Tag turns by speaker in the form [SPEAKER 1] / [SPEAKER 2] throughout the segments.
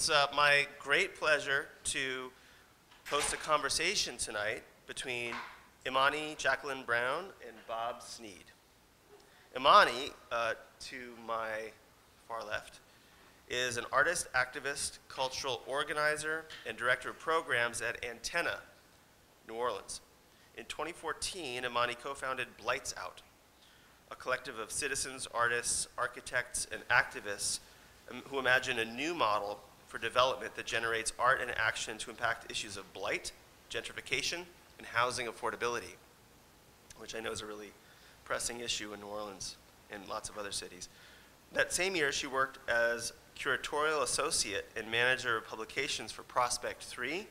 [SPEAKER 1] It's uh, my great pleasure to host a conversation tonight between Imani Jacqueline Brown and Bob Snead. Imani, uh, to my far left, is an artist, activist, cultural organizer, and director of programs at Antenna, New Orleans. In 2014, Imani co-founded Blights Out, a collective of citizens, artists, architects, and activists um, who imagine a new model for development that generates art and action to impact issues of blight, gentrification, and housing affordability, which I know is a really pressing issue in New Orleans and lots of other cities. That same year, she worked as curatorial associate and manager of publications for Prospect 3,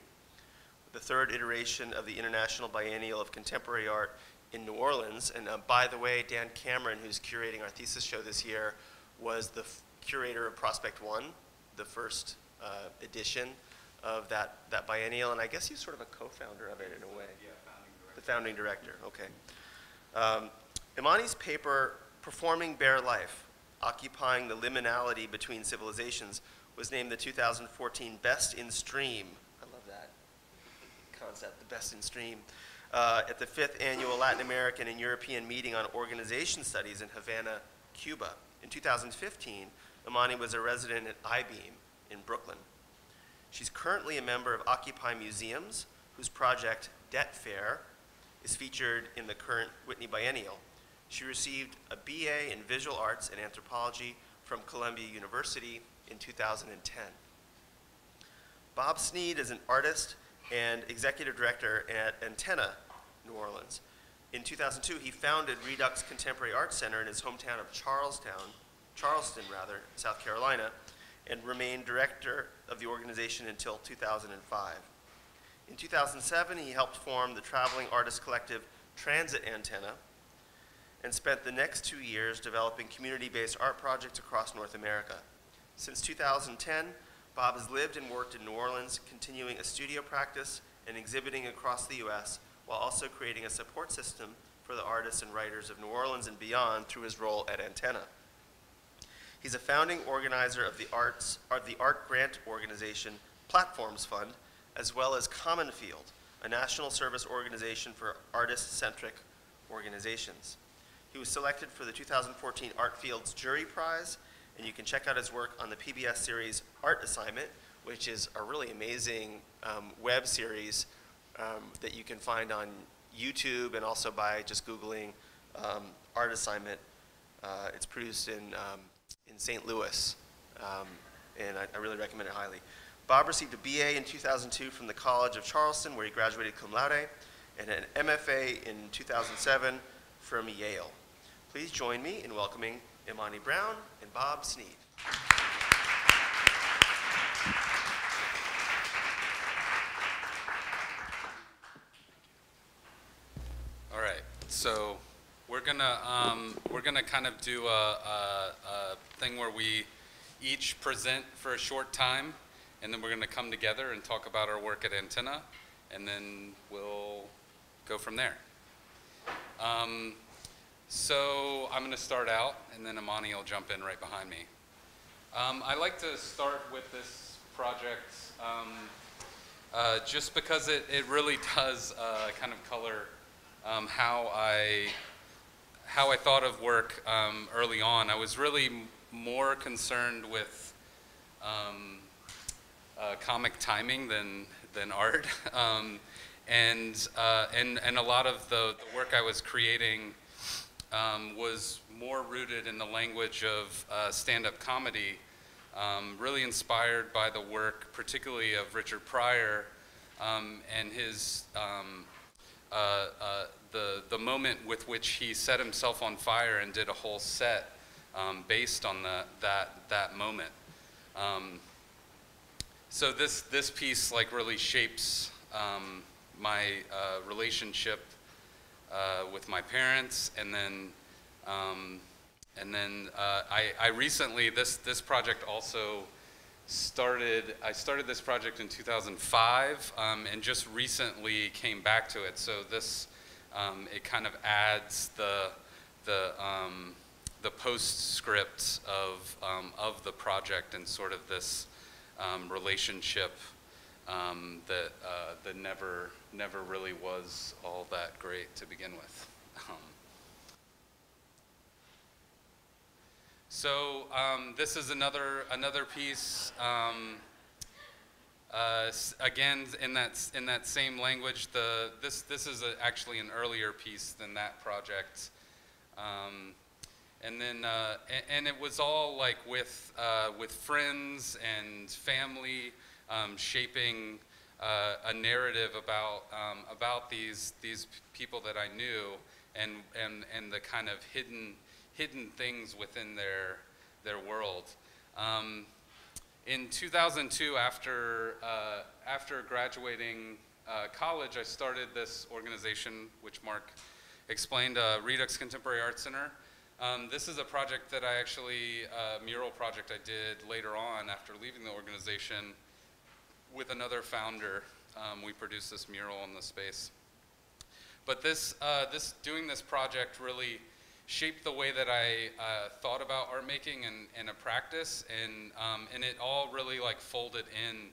[SPEAKER 1] the third iteration of the International Biennial of Contemporary Art in New Orleans. And uh, by the way, Dan Cameron, who's curating our thesis show this year, was the curator of Prospect 1, the first uh, edition of that, that biennial. And I guess he's sort of a co-founder of it in a way.
[SPEAKER 2] Yeah, founding director.
[SPEAKER 1] The founding director, okay. Um, Imani's paper, Performing Bare Life, Occupying the Liminality Between Civilizations, was named the 2014 Best in Stream. I love that concept, the Best in Stream, uh, at the fifth annual Latin American and European meeting on organization studies in Havana, Cuba. In 2015, Imani was a resident at Eyebeam in Brooklyn. She's currently a member of Occupy Museums, whose project, Debtfair, is featured in the current Whitney Biennial. She received a BA in Visual Arts and Anthropology from Columbia University in 2010. Bob Snead is an artist and executive director at Antenna, New Orleans. In 2002, he founded Redux Contemporary Art Center in his hometown of Charlestown, Charleston rather, South Carolina, and remained director of the organization until 2005. In 2007, he helped form the traveling artist collective Transit Antenna and spent the next two years developing community-based art projects across North America. Since 2010, Bob has lived and worked in New Orleans, continuing a studio practice and exhibiting across the U.S., while also creating a support system for the artists and writers of New Orleans and beyond through his role at Antenna. He's a founding organizer of the arts the art grant organization Platforms Fund, as well as Common Field, a national service organization for artist-centric organizations. He was selected for the 2014 Art Fields Jury Prize, and you can check out his work on the PBS series Art Assignment, which is a really amazing um, web series um, that you can find on YouTube and also by just Googling um, Art Assignment. Uh, it's produced in, um, St. Louis, um, and I, I really recommend it highly. Bob received a BA in 2002 from the College of Charleston, where he graduated cum laude, and an MFA in 2007 from Yale. Please join me in welcoming Imani Brown and Bob Snead.
[SPEAKER 2] All right, so we're gonna um, we're gonna kind of do a, a, a thing where we each present for a short time, and then we're gonna come together and talk about our work at Antenna, and then we'll go from there. Um, so I'm gonna start out, and then Imani will jump in right behind me. Um, I like to start with this project um, uh, just because it, it really does uh, kind of color um, how I how I thought of work um, early on. I was really more concerned with um, uh, comic timing than than art, um, and uh, and and a lot of the, the work I was creating um, was more rooted in the language of uh, stand-up comedy. Um, really inspired by the work, particularly of Richard Pryor um, and his uh, uh, the the moment with which he set himself on fire and did a whole set um, based on the, that that moment. Um, so this this piece like really shapes um, my uh, relationship uh, with my parents, and then um, and then uh, I, I recently this this project also started I started this project in 2005 um, and just recently came back to it so this um, it kind of adds the the um, the postscript of um, of the project and sort of this um, relationship um, that uh, that never never really was all that great to begin with. Um, so this is another another piece. Um, uh, again, in that in that same language, the this this is a, actually an earlier piece than that project. Um, and then uh, a- and, it was all like with uh, with friends and family um, shaping uh, a narrative about um, about these these people that I knew and and and the kind of hidden hidden things within their their world. In 2002, after uh, after graduating uh, college, I started this organization, which Mark explained, uh, Redux Contemporary Art Center. Um, this is a project that I actually, a mural project I did later on after leaving the organization with another founder. Um, we produced this mural in the space. But this, uh, this, doing this project really shaped the way that I uh, thought about art making and, and a practice, and, um, and it all really like folded in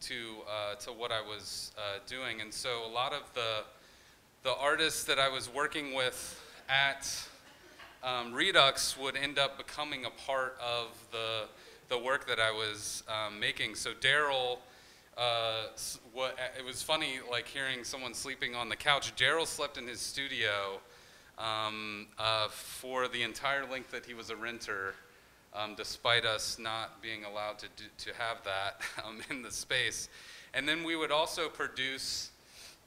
[SPEAKER 2] to, uh, to what I was uh, doing. And so a lot of the, the artists that I was working with at um, Redux would end up becoming a part of the, the work that I was um, making. So Daryl, uh, what, it was funny like hearing someone sleeping on the couch. Daryl slept in his studio um, uh, for the entire length that he was a renter, um, despite us not being allowed to, do, to have that um, in the space. And then we would also produce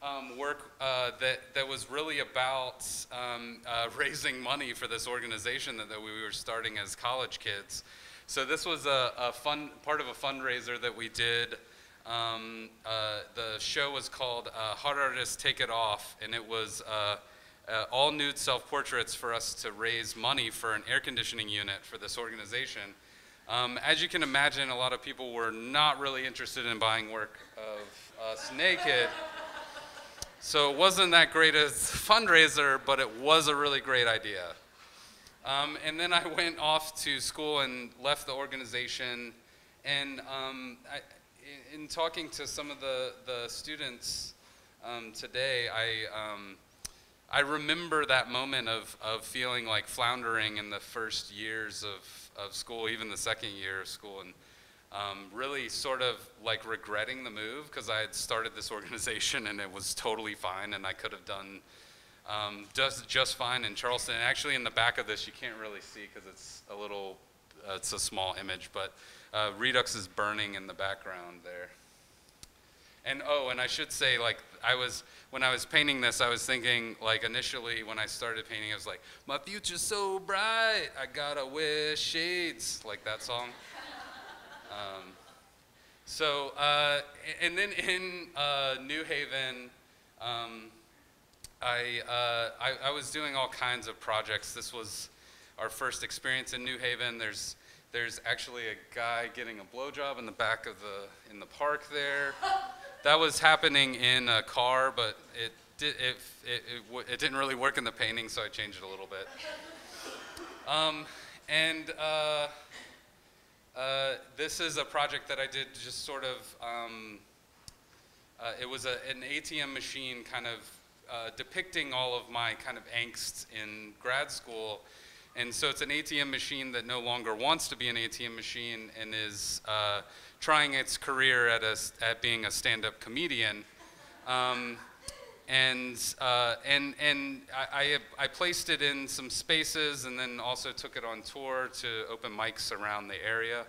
[SPEAKER 2] um, work uh, that, that was really about um, uh, raising money for this organization that, that we were starting as college kids. So this was a, a fun part of a fundraiser that we did. Um, uh, the show was called uh, Hot Artists Take It Off, and it was uh, uh, all nude self-portraits for us to raise money for an air conditioning unit for this organization. Um, as you can imagine, a lot of people were not really interested in buying work of us naked. So it wasn't that great a fundraiser, but it was a really great idea. Um, and then I went off to school and left the organization. And um, I, in, in talking to some of the, the students um, today, I, um, I remember that moment of, of feeling like floundering in the first years of, of school, even the second year of school. And um, really sort of like regretting the move because I had started this organization and it was totally fine and I could have done um, just, just fine in Charleston. And actually, in the back of this, you can't really see because it's a little, uh, it's a small image, but uh, Redux is burning in the background there. And oh, and I should say, like, I was, when I was painting this, I was thinking, like, initially when I started painting, I was like, my future's so bright, I gotta wear shades, like that song. Um, so, uh, and then in uh, New Haven, um, I, uh, I, I was doing all kinds of projects. This was our first experience in New Haven. There's, there's actually a guy getting a blowjob in the back of the, in the park there. That was happening in a car, but it, did, it, it, it, it didn't really work in the painting, so I changed it a little bit. Um, and uh, uh, this is a project that I did just sort of, um, uh, it was a, an ATM machine kind of uh, depicting all of my kind of angst in grad school. And so it's an ATM machine that no longer wants to be an ATM machine and is uh, trying its career at, a, at being a stand-up comedian. Um, and uh, and and I, I, I placed it in some spaces and then also took it on tour to open mics around the area.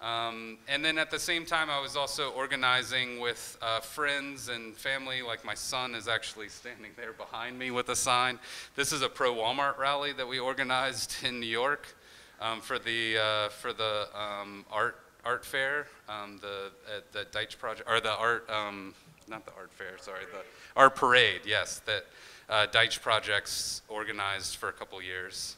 [SPEAKER 2] Um, and then at the same time, I was also organizing with uh, friends and family. Like my son is actually standing there behind me with a sign. This is a pro Walmart rally that we organized in New York um, for the uh, for the um, art art fair, um, the uh, the Deitch project or the art um, not the art fair, sorry, the art parade. Yes, that uh, Deitch projects organized for a couple years.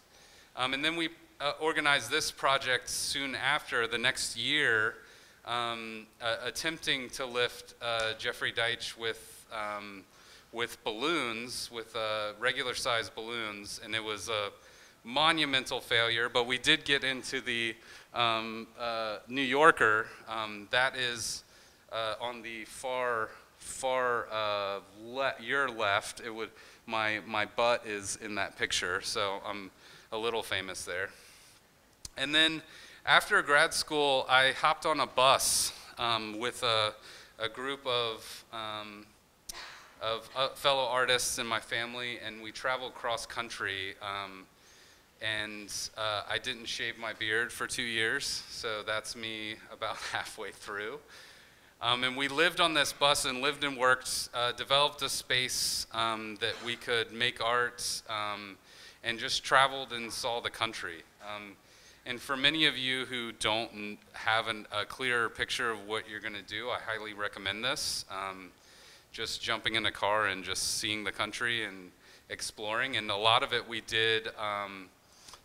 [SPEAKER 2] Um, and then we uh, organized this project soon after, the next year, um, uh, attempting to lift uh, Jeffrey Deitch with, um, with balloons, with uh, regular sized balloons. And it was a monumental failure, but we did get into the um, uh, New Yorker. Um, that is uh, on the far, far le- your left. It would my my butt is in that picture, so I'm a little famous there. And then after grad school, I hopped on a bus um, with a, a group of um, of uh, fellow artists in my family, and we traveled cross country. Um, and uh, I didn't shave my beard for two years, so that's me about halfway through. Um, and we lived on this bus and lived and worked, uh, developed a space um, that we could make art, um, and just traveled and saw the country. Um, and for many of you who don't have an, a clear picture of what you're going to do, I highly recommend this. Um, just jumping in a car and just seeing the country and exploring. And a lot of it we did. Um,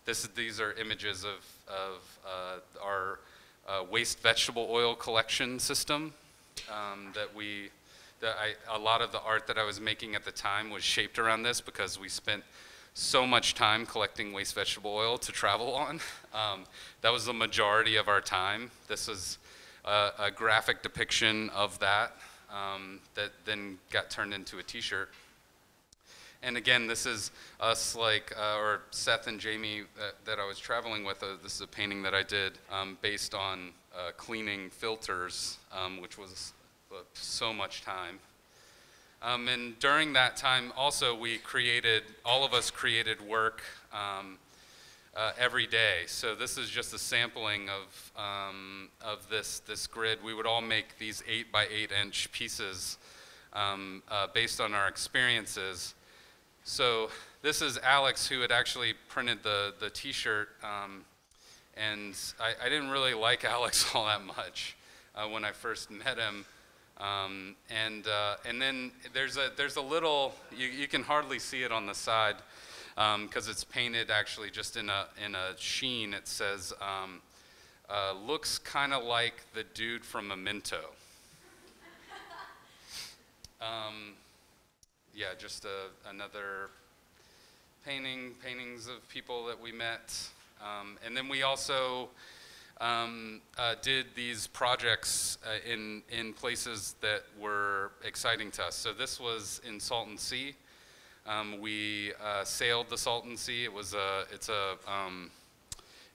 [SPEAKER 2] this, these are images of, of uh, our uh, waste vegetable oil collection system um, that we. That I, a lot of the art that I was making at the time was shaped around this because we spent so much time collecting waste vegetable oil to travel on. Um, that was the majority of our time. This is a, a graphic depiction of that um, that then got turned into a T-shirt. And again, this is us, like, uh, or Seth and Jamie uh, that I was traveling with. Uh, this is a painting that I did um, based on uh, cleaning filters, um, which was uh, so much time. Um, and during that time, also, we created, all of us created work um, uh, every day. So this is just a sampling of, um, of this, this grid. We would all make these 8 by 8 inch pieces um, uh, based on our experiences. So this is Alex who had actually printed the, the t-shirt. Um, and I, I, didn't really like Alex all that much uh, when I first met him. Um, and, uh, and then there's a, there's a little, you, you can hardly see it on the side because um, it's painted actually just in a, in a sheen. It says, um, uh, looks kind of like the dude from Memento. Um, yeah, just a, another painting, paintings of people that we met. Um, and then we also, um, uh, did these projects uh, in, in places that were exciting to us. So this was in Salton Sea. Um, we uh, sailed the Salton Sea. It was a, it's a, um,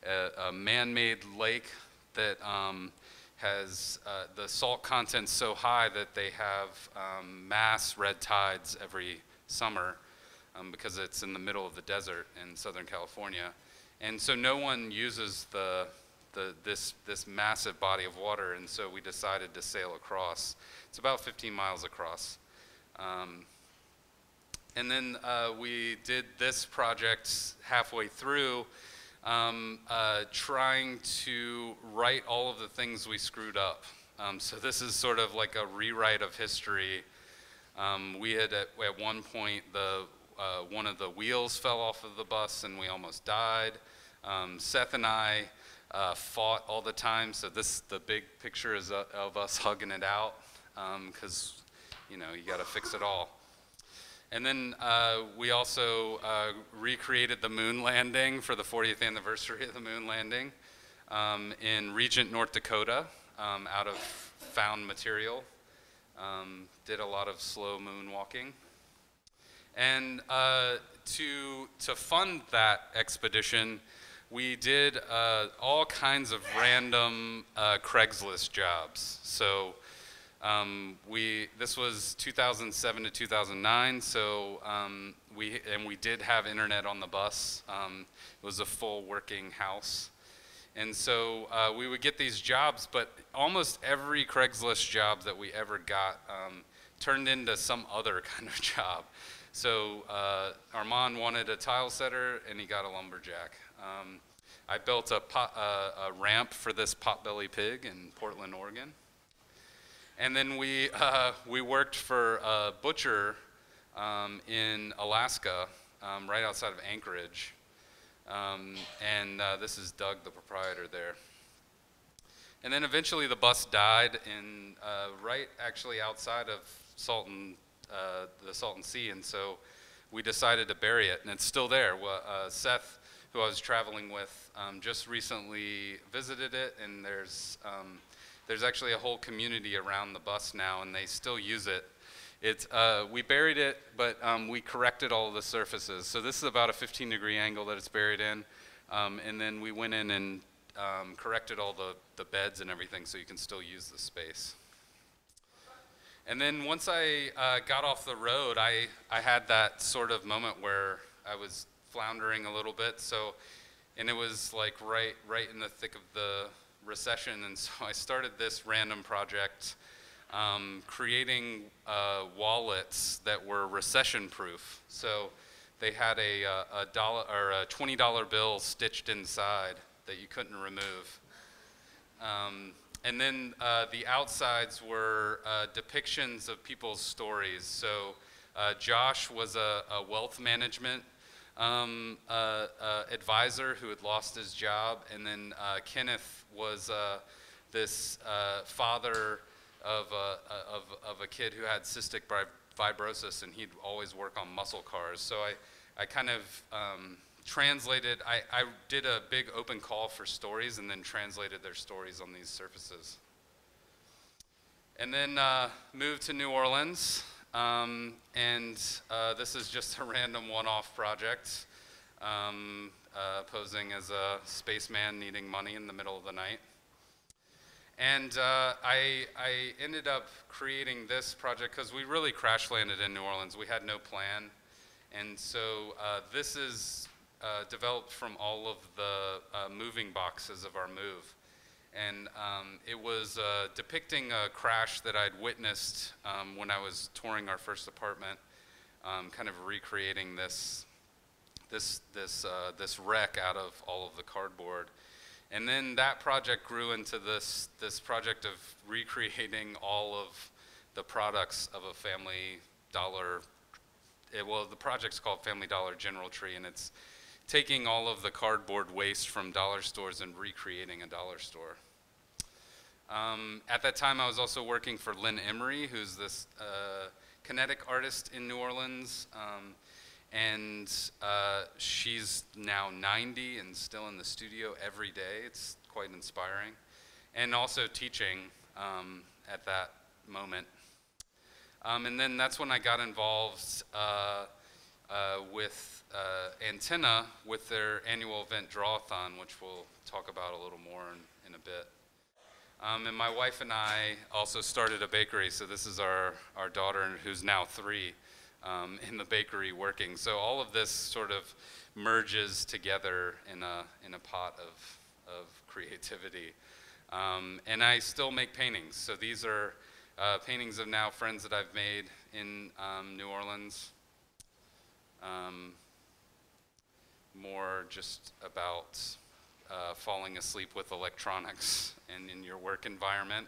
[SPEAKER 2] a, a man-made lake that um, has uh, the salt content so high that they have um, mass red tides every summer um, because it's in the middle of the desert in Southern California. And so no one uses the, the, this, this massive body of water, and so we decided to sail across. It's about 15 miles across. Um, and then uh, we did this project halfway through, um, uh, trying to write all of the things we screwed up. Um, so this is sort of like a rewrite of history. Um, we had at, at, one point the uh, one of the wheels fell off of the bus and we almost died. Um, Seth and I uh, fought all the time. So this, the big picture is uh, of us hugging it out because, um, you know, you got to fix it all. And then uh, we also uh, recreated the moon landing for the 40th anniversary of the moon landing um, in Regent, North Dakota, um, out of found material. Um, did a lot of slow moonwalking. And uh, to, to fund that expedition, we did uh, all kinds of random uh, Craigslist jobs. So um, we this was 2007 to 2009. So um, we and we did have internet on the bus. Um, it was a full working house, and so uh, we would get these jobs. But almost every Craigslist job that we ever got um, turned into some other kind of job. So uh, Armand wanted a tile setter, and he got a lumberjack. Um, I built a, pot, uh, a, ramp for this potbelly pig in Portland, Oregon. And then we, uh, we worked for a butcher um, in Alaska, um, right outside of Anchorage. Um, and uh, this is Doug, the proprietor there. And then eventually the bus died in uh, right actually outside of Salton, uh, the Salton Sea, and so we decided to bury it, and it's still there. Well, uh, Seth who I was traveling with, um, just recently visited it, and there's um, there's actually a whole community around the bus now, and they still use it. It's, uh, we buried it, but um, we corrected all the surfaces. So this is about a 15 degree angle that it's buried in. Um, and then we went in and um, corrected all the, the beds and everything so you can still use the space. And then once I uh, got off the road, I, I had that sort of moment where I was floundering a little bit. So, and it was like right, right in the thick of the recession. And so I started this random project um, creating uh, wallets that were recession proof. So they had a, uh, a dollar or a twenty dollar bill stitched inside that you couldn't remove. Um, and then uh, the outsides were uh, depictions of people's stories. So uh, Josh was a, a wealth management um, uh, uh, advisor who had lost his job, and then uh, Kenneth was this father of a, of, of a kid who had cystic fibrosis, and he'd always work on muscle cars. So I, I kind of um, translated, I, I did a big open call for stories and then translated their stories on these surfaces. And then uh, moved to New Orleans, um, and uh, this is just a random one-off project, um, uh, posing as a spaceman needing money in the middle of the night. And uh, I, I ended up creating this project because we really crash landed in New Orleans. We had no plan. And so uh, this is uh, developed from all of the uh, moving boxes of our move. And um, it was uh, depicting a crash that I'd witnessed um, when I was touring our first apartment, um, kind of recreating this, this, this, uh, this wreck out of all of the cardboard. And then that project grew into this, this project of recreating all of the products of a Family Dollar. It, well, the project's called Family Dollar General Tree, and it's taking all of the cardboard waste from dollar stores and recreating a dollar store. Um, at that time, I was also working for Lin Emery, who's this uh, kinetic artist in New Orleans. Um, and uh, she's now 90 and still in the studio every day. It's quite inspiring. And also teaching um, at that moment. Um, and then that's when I got involved uh, uh, with uh, Antenna with their annual event Drawathon, which we'll talk about a little more in, in a bit. Um, and my wife and I also started a bakery, so this is our, our daughter who's now three um, in the bakery working. So all of this sort of merges together in a, in a pot of, of creativity. Um, and I still make paintings. So these are uh, paintings of now friends that I've made in um, New Orleans. Um, more just about uh, falling asleep with electronics and in your work environment.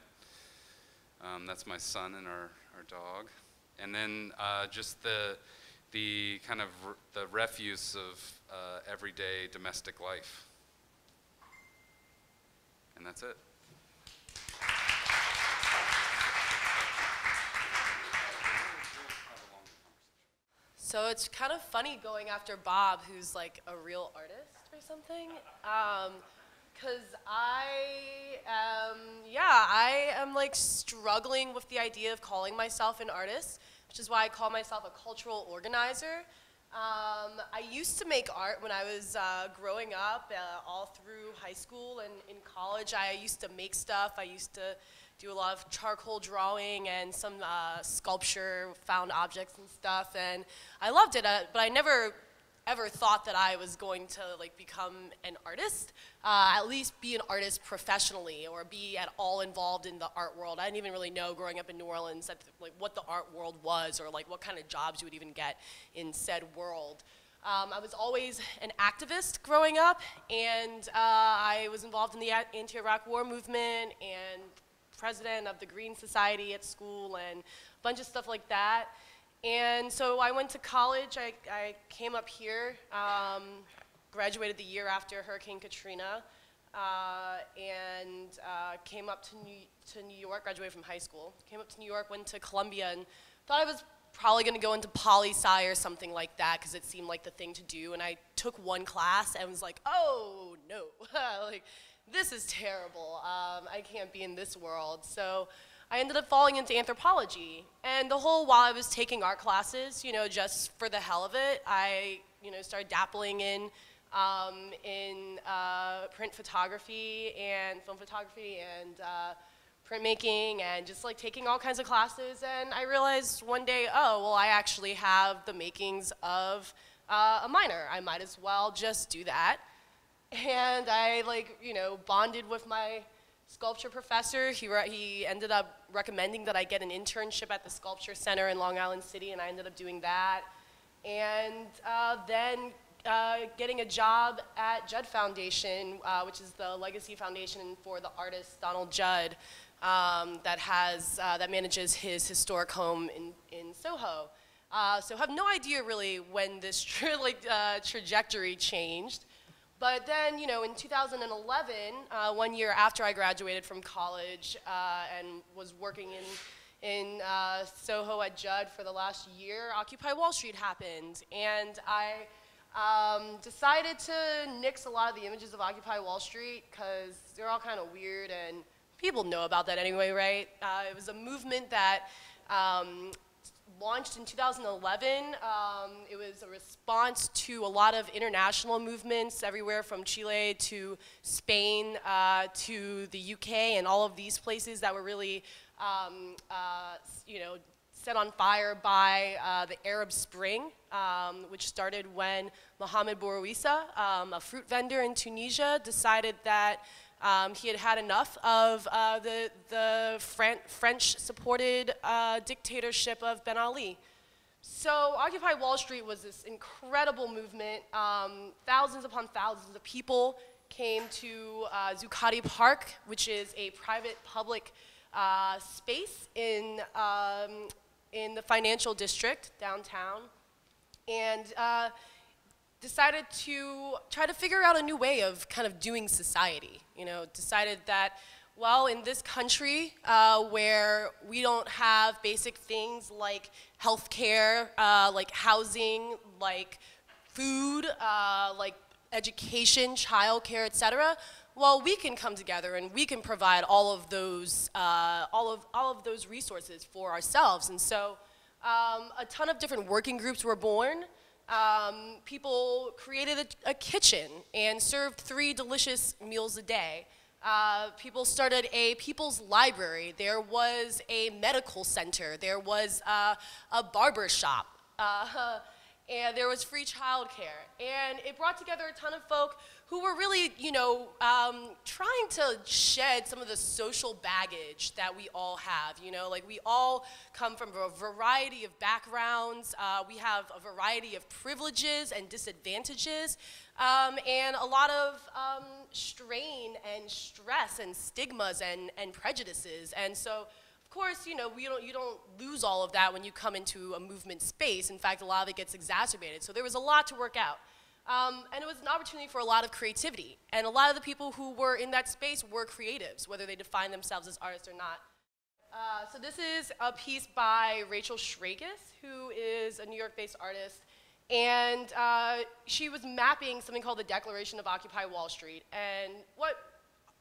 [SPEAKER 2] Um, that's my son and our, our dog and then uh, just the the kind of the refuse of uh, everyday domestic life. And that's it.
[SPEAKER 3] So it's kind of funny going after Bob, who's like a real artist or something. Um, Cause I am, yeah, I am like struggling with the idea of calling myself an artist, which is why I call myself a cultural organizer. Um, I used to make art when I was uh, growing up, uh, all through high school and in college. I used to make stuff. I used to do a lot of charcoal drawing and some uh, sculpture, found objects and stuff, and I loved it. Uh, but I never ever thought that I was going to like become an artist, uh, at least be an artist professionally or be at all involved in the art world. I didn't even really know growing up in New Orleans that like what the art world was or like what kind of jobs you would even get in said world. Um, I was always an activist growing up, and uh, I was involved in the anti-Iraq war movement and president of the Green Society at school and a bunch of stuff like that. And so I went to college. I, I came up here, um, graduated the year after Hurricane Katrina, uh, and uh, came up to New, to New York, graduated from high school. Came up to New York, went to Columbia, and thought I was probably going to go into poli sci or something like that because it seemed like the thing to do. And I took one class and was like, oh no, like this is terrible. Um, I can't be in this world. So I ended up falling into anthropology. And the whole while I was taking art classes, you know, just for the hell of it, I, you know, started dabbling in um, in uh, print photography and film photography and uh, printmaking and just like taking all kinds of classes. And I realized one day, oh, well, I actually have the makings of uh, a minor. I might as well just do that. And I like, you know, bonded with my sculpture professor. He, he ended up recommending that I get an internship at the Sculpture Center in Long Island City, and I ended up doing that. And uh, then uh, getting a job at Judd Foundation, uh, which is the legacy foundation for the artist Donald Judd, um, that has uh, that manages his historic home in in Soho. Uh, so have no idea really when this tra like uh, trajectory changed. But then, you know, in 2011, uh, one year after I graduated from college and was working in in uh, Soho at Judd for the last year, Occupy Wall Street happened. And I um, decided to nix a lot of the images of Occupy Wall Street because they're all kind of weird and people know about that anyway, right? Uh, it was a movement that um, launched in 2011. Um, it was a response to a lot of international movements everywhere from Chile to Spain uh, to the UK and all of these places that were really, um, uh, you know, set on fire by uh, the Arab Spring, um, which started when Mohamed Bouazizi, um, a fruit vendor in Tunisia, decided that um, he had had enough of uh, the, the Fran French-supported uh, dictatorship of Ben Ali. So Occupy Wall Street was this incredible movement. Um, thousands upon thousands of people came to uh, Zuccotti Park, which is a private public uh, space in um, in the financial district downtown and uh, decided to try to figure out a new way of kind of doing society. You know, decided that, well, in this country uh, where we don't have basic things like healthcare, uh, like housing, like food, uh, like education, childcare, et cetera, well, we can come together and we can provide all of those, uh, all, of, all of those resources for ourselves. And so um, a ton of different working groups were born. Um, people created a, a, kitchen and served three delicious meals a day. Uh, people started a people's library. There was a medical center. There was uh, a barber shop. Uh, and there was free childcare. And it brought together a ton of folk who were really, you know, um, trying to shed some of the social baggage that we all have. You know, like we all come from a variety of backgrounds. Uh, we have a variety of privileges and disadvantages, um, and a lot of um, strain and stress and stigmas and, and prejudices. And so of course, you know, we don't, you don't lose all of that when you come into a movement space. In fact, a lot of it gets exacerbated. So there was a lot to work out. Um, and it was an opportunity for a lot of creativity. And a lot of the people who were in that space were creatives, whether they define themselves as artists or not. Uh, so this is a piece by Rachel Schragis, who is a New York-based artist. And uh, she was mapping something called the Declaration of Occupy Wall Street. And what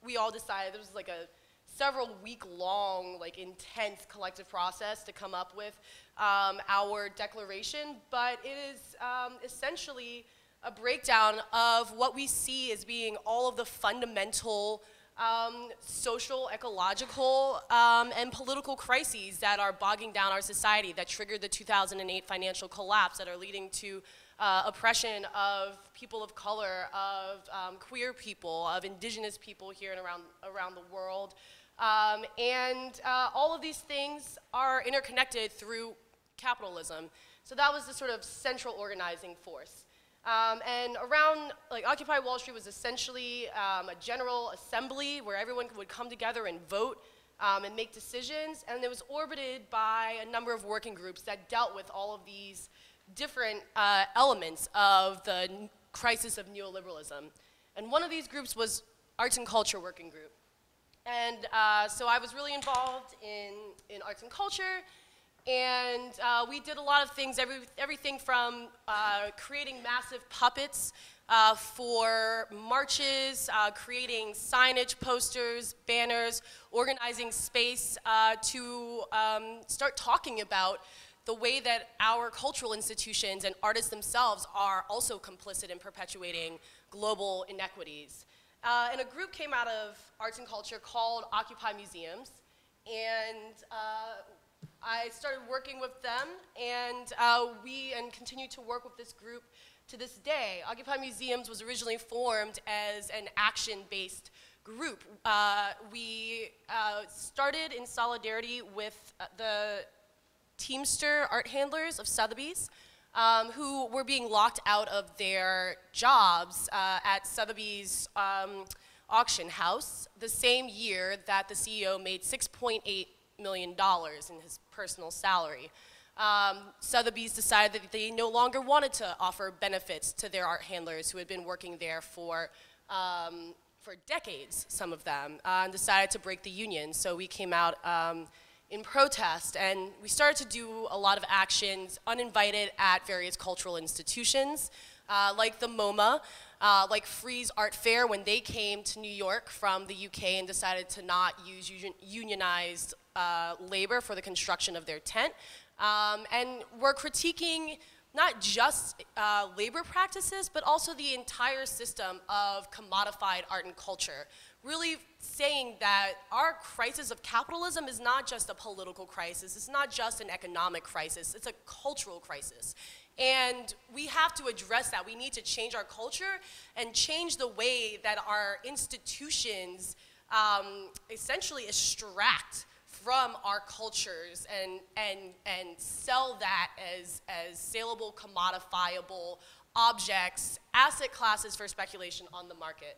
[SPEAKER 3] we all decided, there was like a several week long, like intense collective process to come up with um, our declaration, but it is um, essentially a breakdown of what we see as being all of the fundamental um, social, ecological, um, and political crises that are bogging down our society that triggered the 2008 financial collapse that are leading to uh, oppression of people of color, of um, queer people, of indigenous people here and around, around the world. Um, and uh, all of these things are interconnected through capitalism. So that was the sort of central organizing force. Um, and around, like, Occupy Wall Street was essentially um, a general assembly where everyone would come together and vote um, and make decisions. And it was orbited by a number of working groups that dealt with all of these different uh, elements of the crisis of neoliberalism. And one of these groups was Arts and Culture Working Group. And uh, so I was really involved in, in arts and culture. And uh, we did a lot of things, every, everything from uh, creating massive puppets uh, for marches, uh, creating signage, posters, banners, organizing space uh, to um, start talking about the way that our cultural institutions and artists themselves are also complicit in perpetuating global inequities. Uh, and a group came out of arts and culture called Occupy Museums. And I started working with them, and uh, we and continue to work with this group to this day. Occupy Museums was originally formed as an action-based group. Uh, we uh, started in solidarity with uh, the Teamster art handlers of Sotheby's, um, who were being locked out of their jobs uh, at Sotheby's um, auction house the same year that the CEO made $6.8 million dollars in his personal salary. Um, Sotheby's decided that they no longer wanted to offer benefits to their art handlers who had been working there for, um, for decades, some of them, uh, and decided to break the union. So we came out um, in protest and we started to do a lot of actions uninvited at various cultural institutions, uh, like the MoMA, uh, like Frieze Art Fair when they came to New York from the UK and decided to not use unionized uh, labor for the construction of their tent. Um, and we're critiquing not just uh, labor practices, but also the entire system of commodified art and culture. Really saying that our crisis of capitalism is not just a political crisis, it's not just an economic crisis, it's a cultural crisis. And we have to address that. We need to change our culture and change the way that our institutions um, essentially extract from our cultures and, and, and sell that as, as saleable, commodifiable objects, asset classes for speculation on the market.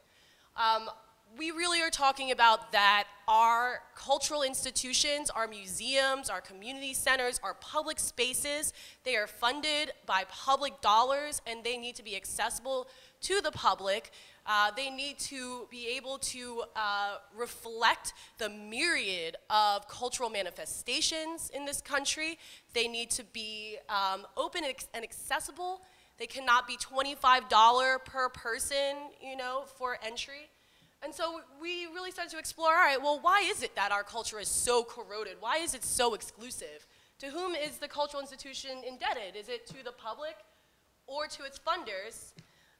[SPEAKER 3] Um, we really are talking about that our cultural institutions, our museums, our community centers, our public spaces, they are funded by public dollars and they need to be accessible to the public. Uh, they need to be able to uh, reflect the myriad of cultural manifestations in this country. They need to be um, open and accessible. They cannot be $25 per person, you know, for entry. And so we really started to explore, all right, well, why is it that our culture is so corroded? Why is it so exclusive? To whom is the cultural institution indebted? Is it to the public or to its funders?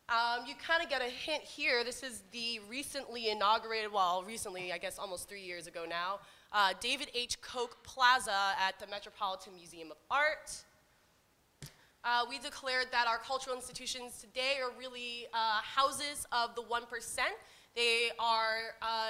[SPEAKER 3] Um, you kind of get a hint here. This is the recently inaugurated, well, recently, I guess almost three years ago now, uh, David H. Koch Plaza at the Metropolitan Museum of Art. Uh, we declared that our cultural institutions today are really uh, houses of the 1%. They are uh,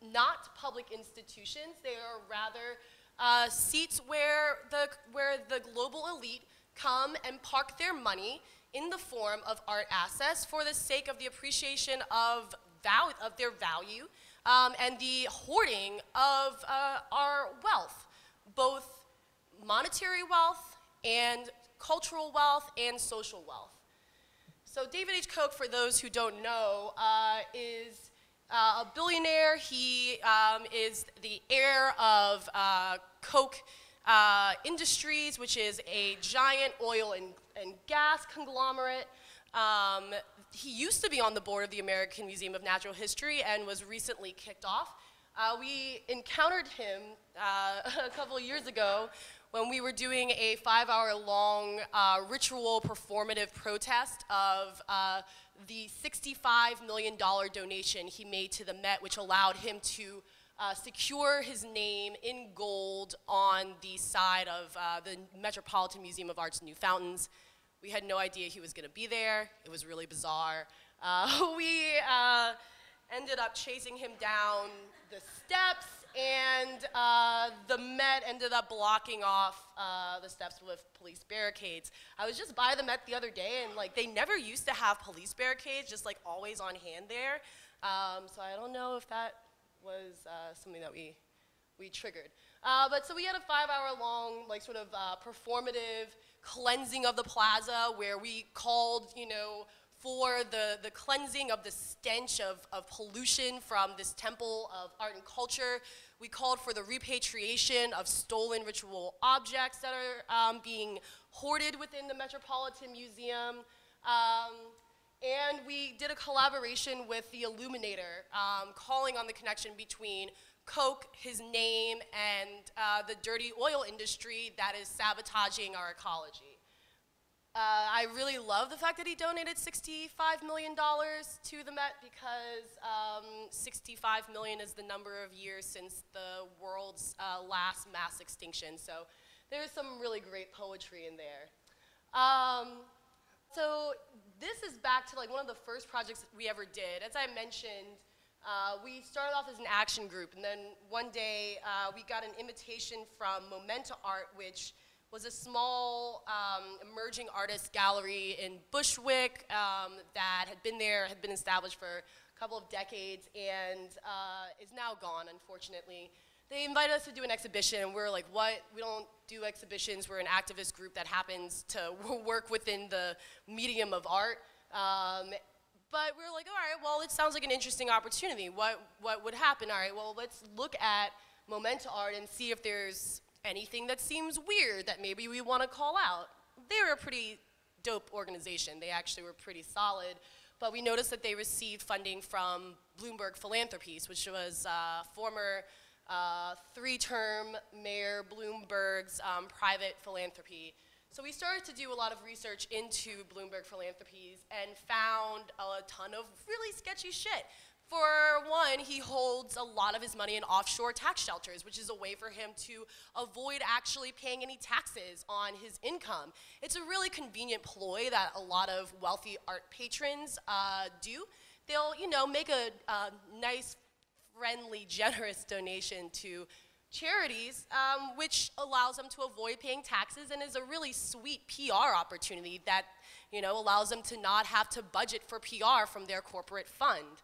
[SPEAKER 3] not public institutions. They are rather uh, seats where the, where the global elite come and park their money in the form of art assets for the sake of the appreciation of, val of their value um, and the hoarding of uh, our wealth, both monetary wealth and cultural wealth and social wealth. So David H. Koch, for those who don't know, uh, is uh, a billionaire. He um, is the heir of uh, Koch uh, Industries, which is a giant oil and, and gas conglomerate. Um, he used to be on the board of the American Museum of Natural History and was recently kicked off. Uh, we encountered him uh, a couple years ago when we were doing a five hour long uh, ritual performative protest of uh, the $65 million donation he made to the Met, which allowed him to uh, secure his name in gold on the side of uh, the Metropolitan Museum of Art's New Fountains. We had no idea he was going to be there. It was really bizarre. Uh, we uh, ended up chasing him down the steps, and uh, the Met ended up blocking off uh, the steps with police barricades. I was just by the Met the other day, and like they never used to have police barricades, just like always on hand there. Um, so I don't know if that was uh, something that we, we triggered. Uh, but so we had a five hour long, like sort of performative cleansing of the plaza where we called, you know, for the, the cleansing of the stench of, of pollution from this temple of art and culture. We called for the repatriation of stolen ritual objects that are um, being hoarded within the Metropolitan Museum. Um, and we did a collaboration with the Illuminator, um, calling on the connection between Koch, his name, and uh, the dirty oil industry that is sabotaging our ecology. Uh, I really love the fact that he donated $65 million to the Met because um, 65 million is the number of years since the world's uh, last mass extinction. So there's some really great poetry in there. Um, so this is back to like one of the first projects we ever did. As I mentioned, uh, we started off as an action group, and then one day uh, we got an invitation from Momenta Art, which was a small um, emerging artist gallery in Bushwick um, that had been there, had been established for a couple of decades, and uh, is now gone, unfortunately. They invited us to do an exhibition, and we are like, what? We don't do exhibitions. We're an activist group that happens to work within the medium of art. Um, but we were like, all right, well, it sounds like an interesting opportunity. What, what would happen? All right, well, let's look at Momenta Art and see if there's anything that seems weird that maybe we want to call out. They were a pretty dope organization. They actually were pretty solid. But we noticed that they received funding from Bloomberg Philanthropies, which was uh, former uh, three-term Mayor Bloomberg's um, private philanthropy. So we started to do a lot of research into Bloomberg Philanthropies and found a ton of really sketchy shit. For one, he holds a lot of his money in offshore tax shelters, which is a way for him to avoid actually paying any taxes on his income. It's a really convenient ploy that a lot of wealthy art patrons uh, do. They'll, you know, make a, a nice, friendly, generous donation to charities, um, which allows them to avoid paying taxes and is a really sweet PR opportunity that, you know, allows them to not have to budget for PR from their corporate fund.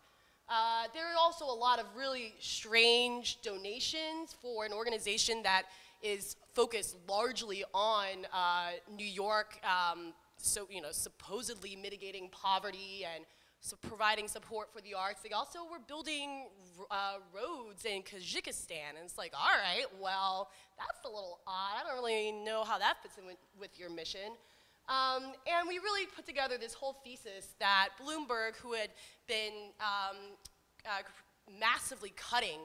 [SPEAKER 3] Uh, there are also a lot of really strange donations for an organization that is focused largely on uh, New York, um, so you know, supposedly mitigating poverty and so providing support for the arts. They also were building uh, roads in Kazakhstan, and it's like, all right, well, that's a little odd. I don't really know how that fits in with, with your mission. Um, and we really put together this whole thesis that Bloomberg, who had been um, uh, massively cutting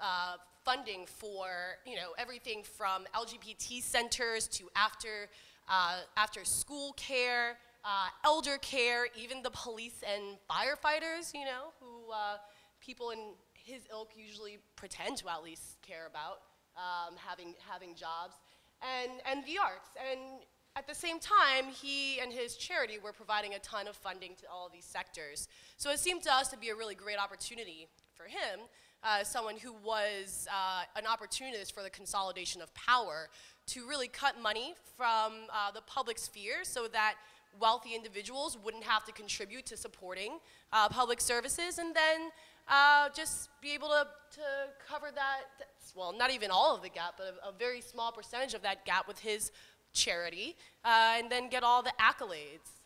[SPEAKER 3] uh, funding for you know everything from LGBT centers to after uh, after school care, uh, elder care, even the police and firefighters, you know, who uh, people in his ilk usually pretend to at least care about um, having having jobs, and and the arts and at the same time, he and his charity were providing a ton of funding to all these sectors. So it seemed to us to be a really great opportunity for him, uh, someone who was uh, an opportunist for the consolidation of power, to really cut money from uh, the public sphere so that wealthy individuals wouldn't have to contribute to supporting uh, public services and then uh, just be able to, to cover that, well, not even all of the gap, but a, a very small percentage of that gap with his charity, uh, and then get all the accolades.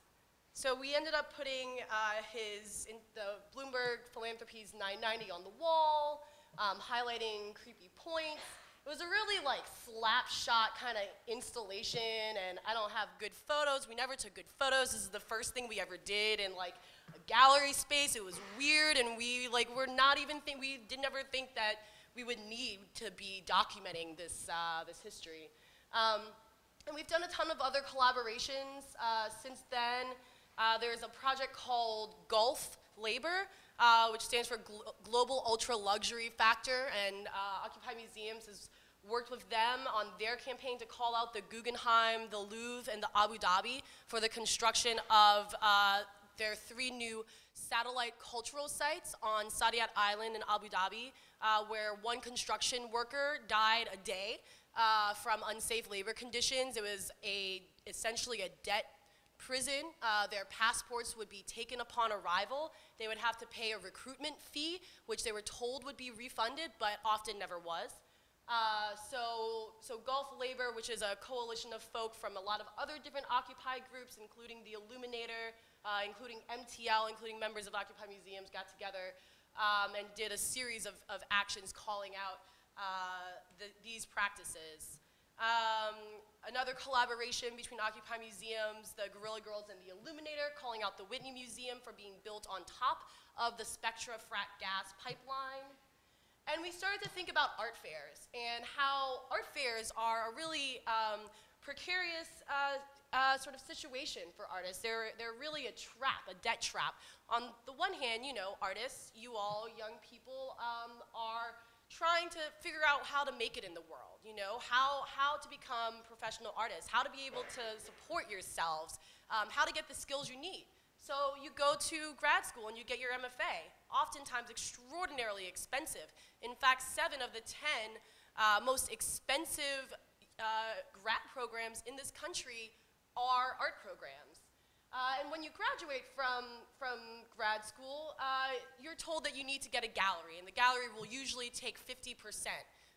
[SPEAKER 3] So we ended up putting uh, his, the Bloomberg Philanthropies 990 on the wall, um, highlighting creepy points. It was a really like slap shot kind of installation, and I don't have good photos. We never took good photos. This is the first thing we ever did in like a gallery space. It was weird, and we like were not even think we did never think that we would need to be documenting this uh, this history. Um, and we've done a ton of other collaborations uh, since then. Uh, there's a project called Gulf Labor, uh, which stands for Glo Global Ultra Luxury Faction, and uh, Occupy Museums has worked with them on their campaign to call out the Guggenheim, the Louvre, and the Abu Dhabi for the construction of uh, their three new satellite cultural sites on Saadiyat Island in Abu Dhabi, uh, where one construction worker died a day uh, from unsafe labor conditions. It was a, essentially a debt prison. Uh, their passports would be taken upon arrival. They would have to pay a recruitment fee, which they were told would be refunded, but often never was. Uh, so, so Gulf Labor, which is a coalition of folk from a lot of other different Occupy groups, including the Illuminator, uh, including MTL, including members of Occupy Museums, got together um, and did a series of, of actions calling out uh, the, these practices. Um, another collaboration between Occupy Museums, the Guerrilla Girls, and the Illuminator, calling out the Whitney Museum for being built on top of the Spectra fracked gas pipeline. And we started to think about art fairs and how art fairs are a really um, precarious uh, uh, sort of situation for artists. They're, they're really a trap, a debt trap. On the one hand, you know, artists, you all, young people, um, are trying to figure out how to make it in the world, you know, how, how to become professional artists, how to be able to support yourselves, um, how to get the skills you need. So you go to grad school and you get your MFA, oftentimes extraordinarily expensive. In fact, seven of the 10 uh, most expensive uh, grad programs in this country are art programs. Uh, and when you graduate from, from grad school, uh, you're told that you need to get a gallery, and the gallery will usually take 50%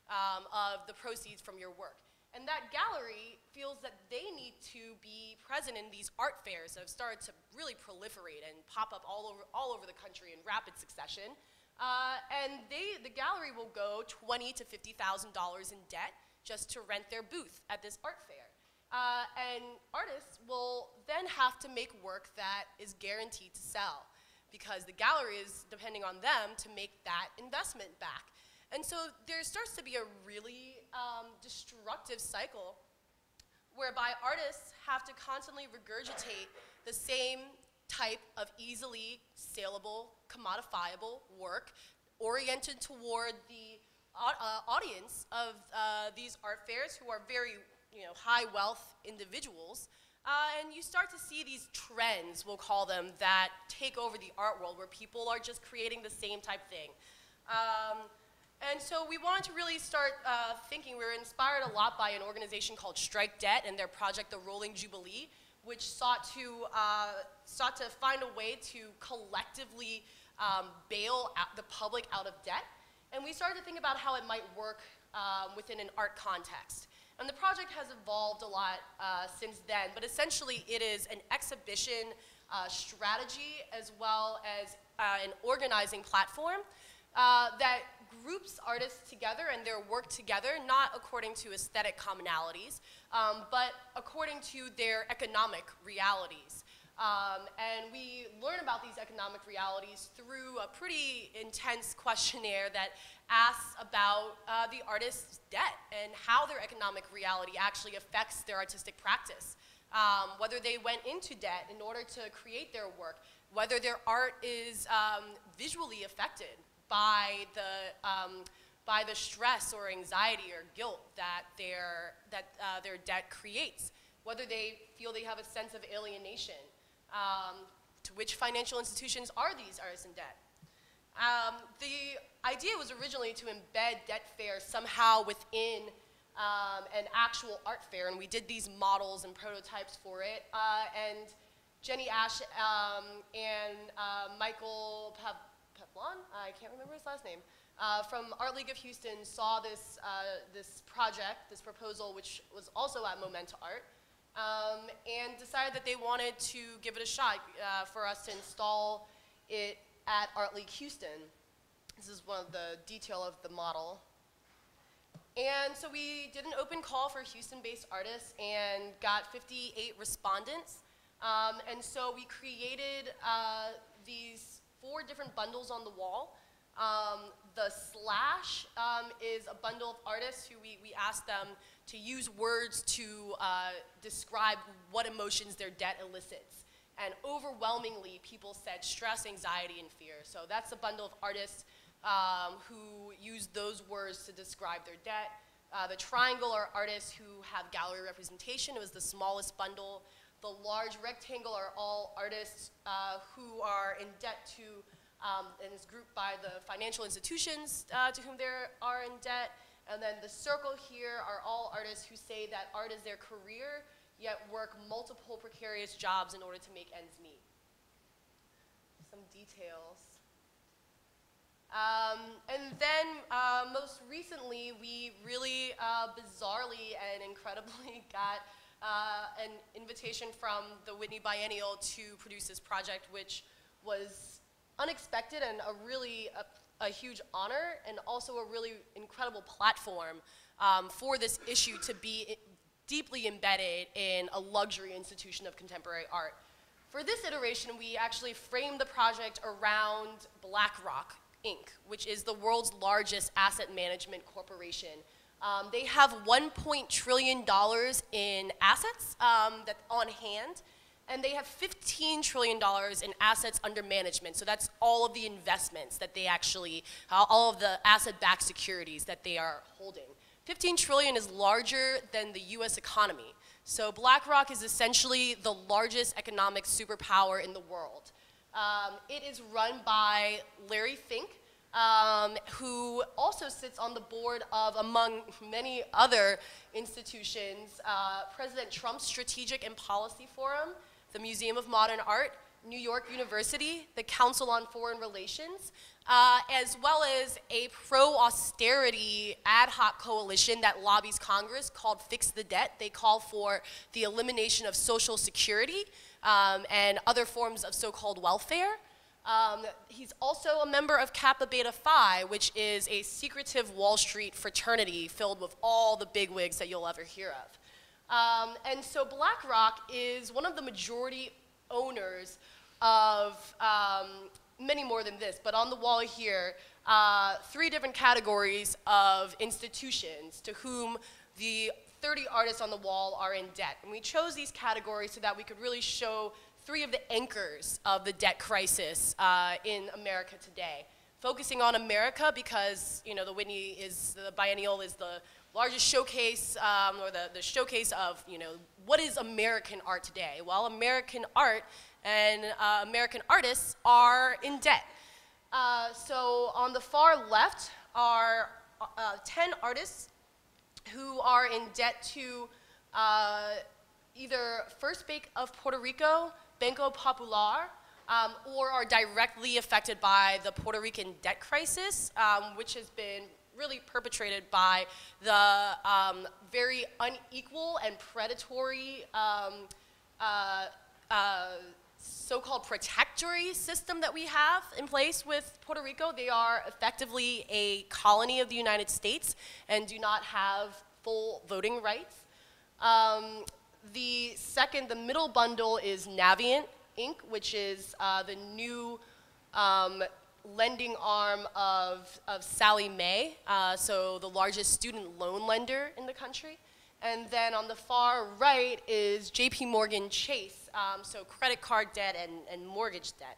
[SPEAKER 3] um, of the proceeds from your work. And that gallery feels that they need to be present in these art fairs that have started to really proliferate and pop up all over, all over the country in rapid succession. Uh, and they, the gallery will go twenty to $50,000 in debt just to rent their booth at this art fair. Uh, and artists will then have to make work that is guaranteed to sell because the gallery is depending on them to make that investment back. And so there starts to be a really um, destructive cycle whereby artists have to constantly regurgitate the same type of easily saleable, commodifiable work oriented toward the uh, audience of uh, these art fairs who are very you know, high wealth individuals. Uh, and you start to see these trends, we'll call them, that take over the art world where people are just creating the same type thing. Um, and so we wanted to really start uh, thinking, we were inspired a lot by an organization called Strike Debt and their project, The Rolling Jubilee, which sought to, uh, sought to find a way to collectively um, bail out the public out of debt. And we started to think about how it might work um, within an art context. And the project has evolved a lot uh, since then, but essentially it is an exhibition uh, strategy as well as uh, an organizing platform uh, that groups artists together and their work together, not according to aesthetic commonalities, um, but according to their economic realities. Um, and we learn about these economic realities through a pretty intense questionnaire that asks about uh, the artist's debt and how their economic reality actually affects their artistic practice. Um, whether they went into debt in order to create their work, whether their art is um, visually affected by the, um, by the stress or anxiety or guilt that their, that, uh, their debt creates, whether they feel they have a sense of alienation um, to which financial institutions are these artists in debt? Um, the idea was originally to embed debt fair somehow within um, an actual art fair, and we did these models and prototypes for it. Uh, and Jennie Ash um, and uh, Michael I can't remember his last name, uh, from Art League of Houston saw this, uh, this project, this proposal, which was also at Momenta Art, um, and decided that they wanted to give it a shot uh, for us to install it at Art League Houston. This is one of the detail of the model. And so we did an open call for Houston-based artists and got 58 respondents. Um, and so we created uh, these four different bundles on the wall. Um, the slash um, is a bundle of artists who we, we asked them to use words to uh, describe what emotions their debt elicits. And overwhelmingly, people said stress, anxiety, and fear. So that's a bundle of artists um, who use those words to describe their debt. Uh, the triangle are artists who have gallery representation. It was the smallest bundle. The large rectangle are all artists uh, who are in debt to um, and is grouped by the financial institutions uh, to whom they are in debt. And then the circle here are all artists who say that art is their career, yet work multiple precarious jobs in order to make ends meet. Some details. Um, and then uh, most recently, we really uh, bizarrely and incredibly got uh, an invitation from the Whitney Biennial to produce this project, which was unexpected and a really a, a huge honor, and also a really incredible platform um, for this issue to be deeply embedded in a luxury institution of contemporary art. For this iteration, we actually framed the project around BlackRock Inc., which is the world's largest asset management corporation. Um, they have $1 trillion in assets um, that on hand, and they have $15 trillion in assets under management. So that's all of the investments that they actually, all of the asset-backed securities that they are holding. 15 trillion is larger than the US economy. So BlackRock is essentially the largest economic superpower in the world. Um, it is run by Larry Fink, um, who also sits on the board of, among many other institutions, uh, President Trump's Strategic and Policy Forum, the Museum of Modern Art, New York University, the Council on Foreign Relations, uh, as well as a pro austerity ad hoc coalition that lobbies Congress called Fix the Debt. They call for the elimination of Social Security um, and other forms of so called welfare. Um, he's also a member of Kappa Beta Phi, which is a secretive Wall Street fraternity filled with all the bigwigs that you'll ever hear of. Um, and so BlackRock is one of the majority owners of um, many more than this, but on the wall here, uh, three different categories of institutions to whom the 30 artists on the wall are in debt. And we chose these categories so that we could really show three of the anchors of the debt crisis uh, in America today. Focusing on America because, you know, the Whitney is, the biennial is the largest showcase, um, or the, the showcase of, you know, what is American art today? Well, American art and uh, American artists are in debt. Uh, so on the far left are uh, 10 artists who are in debt to uh, either First Bank of Puerto Rico, Banco Popular, um, or are directly affected by the Puerto Rican debt crisis, um, which has been really perpetrated by the um, very unequal and predatory um, uh, uh, so-called protectory system that we have in place with Puerto Rico. They are effectively a colony of the United States and do not have full voting rights. Um, the second, the middle bundle is Navient Inc., which is uh, the new um, lending arm of, of Sallie Mae, uh, so the largest student loan lender in the country. And then on the far right is JP Morgan Chase, um, so credit card debt and, and mortgage debt.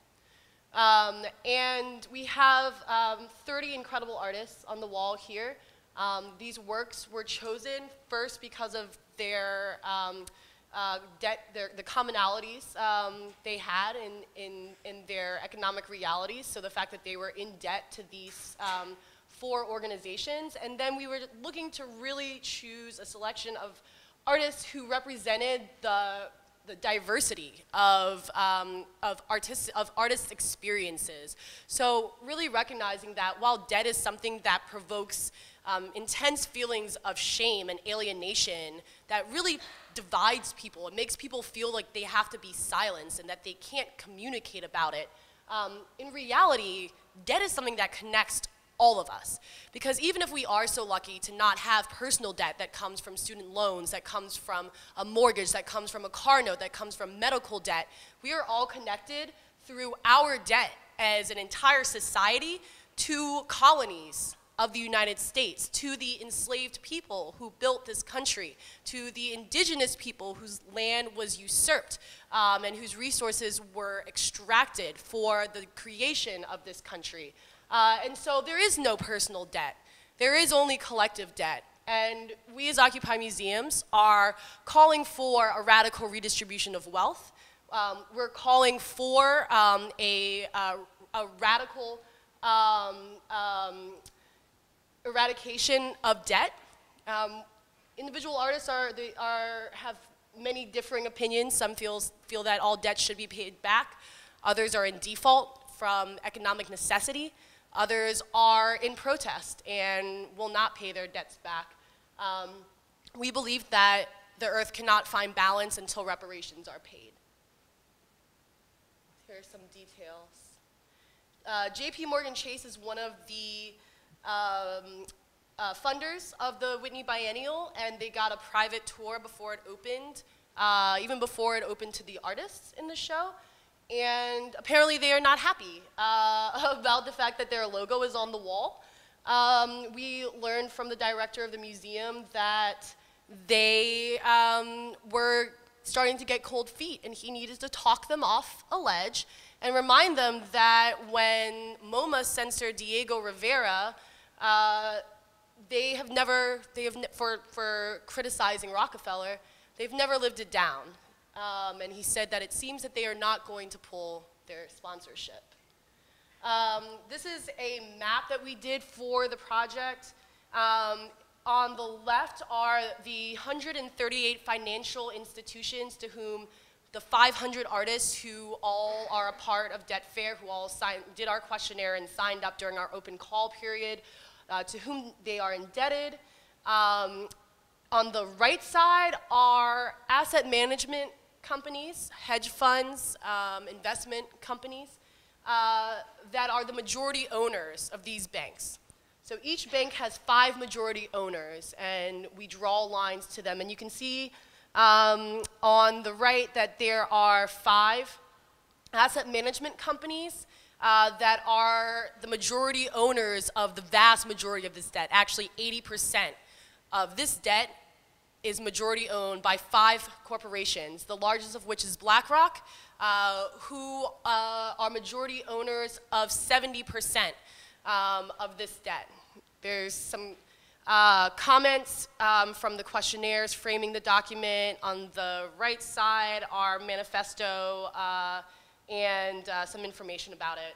[SPEAKER 3] Um, and we have um, 30 incredible artists on the wall here. Um, these works were chosen first because of their um, uh, debt, their, the commonalities um, they had in, in, in their economic realities. So the fact that they were in debt to these um, four organizations. And then we were looking to really choose a selection of artists who represented the, the diversity of, um, of, artists, of artists' experiences. So really recognizing that while debt is something that provokes um, intense feelings of shame and alienation that really divides people. It makes people feel like they have to be silenced and that they can't communicate about it. Um, in reality, debt is something that connects all of us. Because even if we are so lucky to not have personal debt that comes from student loans, that comes from a mortgage, that comes from a car note, that comes from medical debt, we are all connected through our debt as an entire society to colonies of the United States, to the enslaved people who built this country, to the indigenous people whose land was usurped um, and whose resources were extracted for the creation of this country. Uh, and so there is no personal debt. There is only collective debt. And we as Occupy Museums are calling for a radical redistribution of wealth. Um, we're calling for um, a, uh, a radical um, um, eradication of debt. Um, individual artists are, they are, have many differing opinions. Some feels, feel that all debt should be paid back. Others are in default from economic necessity. Others are in protest and will not pay their debts back. Um, we believe that the earth cannot find balance until reparations are paid. Here are some details. Uh, JP Morgan Chase is one of the um, uh, funders of the Whitney Biennial, and they got a private tour before it opened, uh, even before it opened to the artists in the show. And apparently, they are not happy uh, about the fact that their logo is on the wall. Um, we learned from the director of the museum that they um, were starting to get cold feet, and he needed to talk them off a ledge and remind them that when MoMA censored Diego Rivera, uh, they have never, they have, for, for criticizing Rockefeller, they've never lived it down. Um, and he said that it seems that they are not going to pull their sponsorship. Um, this is a map that we did for the project. Um, on the left are the 138 financial institutions to whom the 500 artists who all are a part of Debt Fair, who all signed, did our questionnaire and signed up during our open call period, uh, to whom they are indebted. Um, on the right side are asset management companies, hedge funds, um, investment companies uh, that are the majority owners of these banks. So each bank has five majority owners, and we draw lines to them. And you can see um, on the right that there are five asset management companies uh, that are the majority owners of the vast majority of this debt. Actually, 80% of this debt is majority owned by five corporations, the largest of which is BlackRock, uh, who uh, are majority owners of 70% um, of this debt. There's some uh, comments um, from the questionnaires framing the document. On the right side are manifesto uh, and uh, some information about it.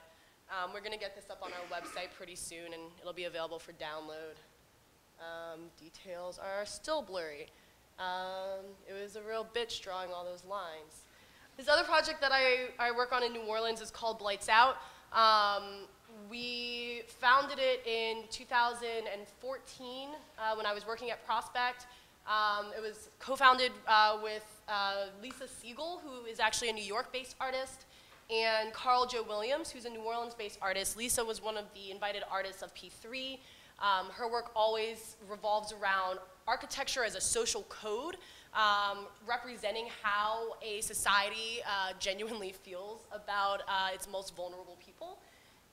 [SPEAKER 3] Um, we're going to get this up on our website pretty soon, and it'll be available for download. Um, details are still blurry. Um, it was a real bitch drawing all those lines. This other project that I, I work on in New Orleans is called Blights Out. Um, we founded it in 2014 uh, when I was working at Prospect. Um, it was co-founded uh, with uh, Lisa Sigal, who is actually a New York-based artist, and Carl Joe Williams, who's a New Orleans-based artist. Lisa was one of the invited artists of P3. Um, her work always revolves around architecture as a social code, um, representing how a society uh, genuinely feels about uh, its most vulnerable people.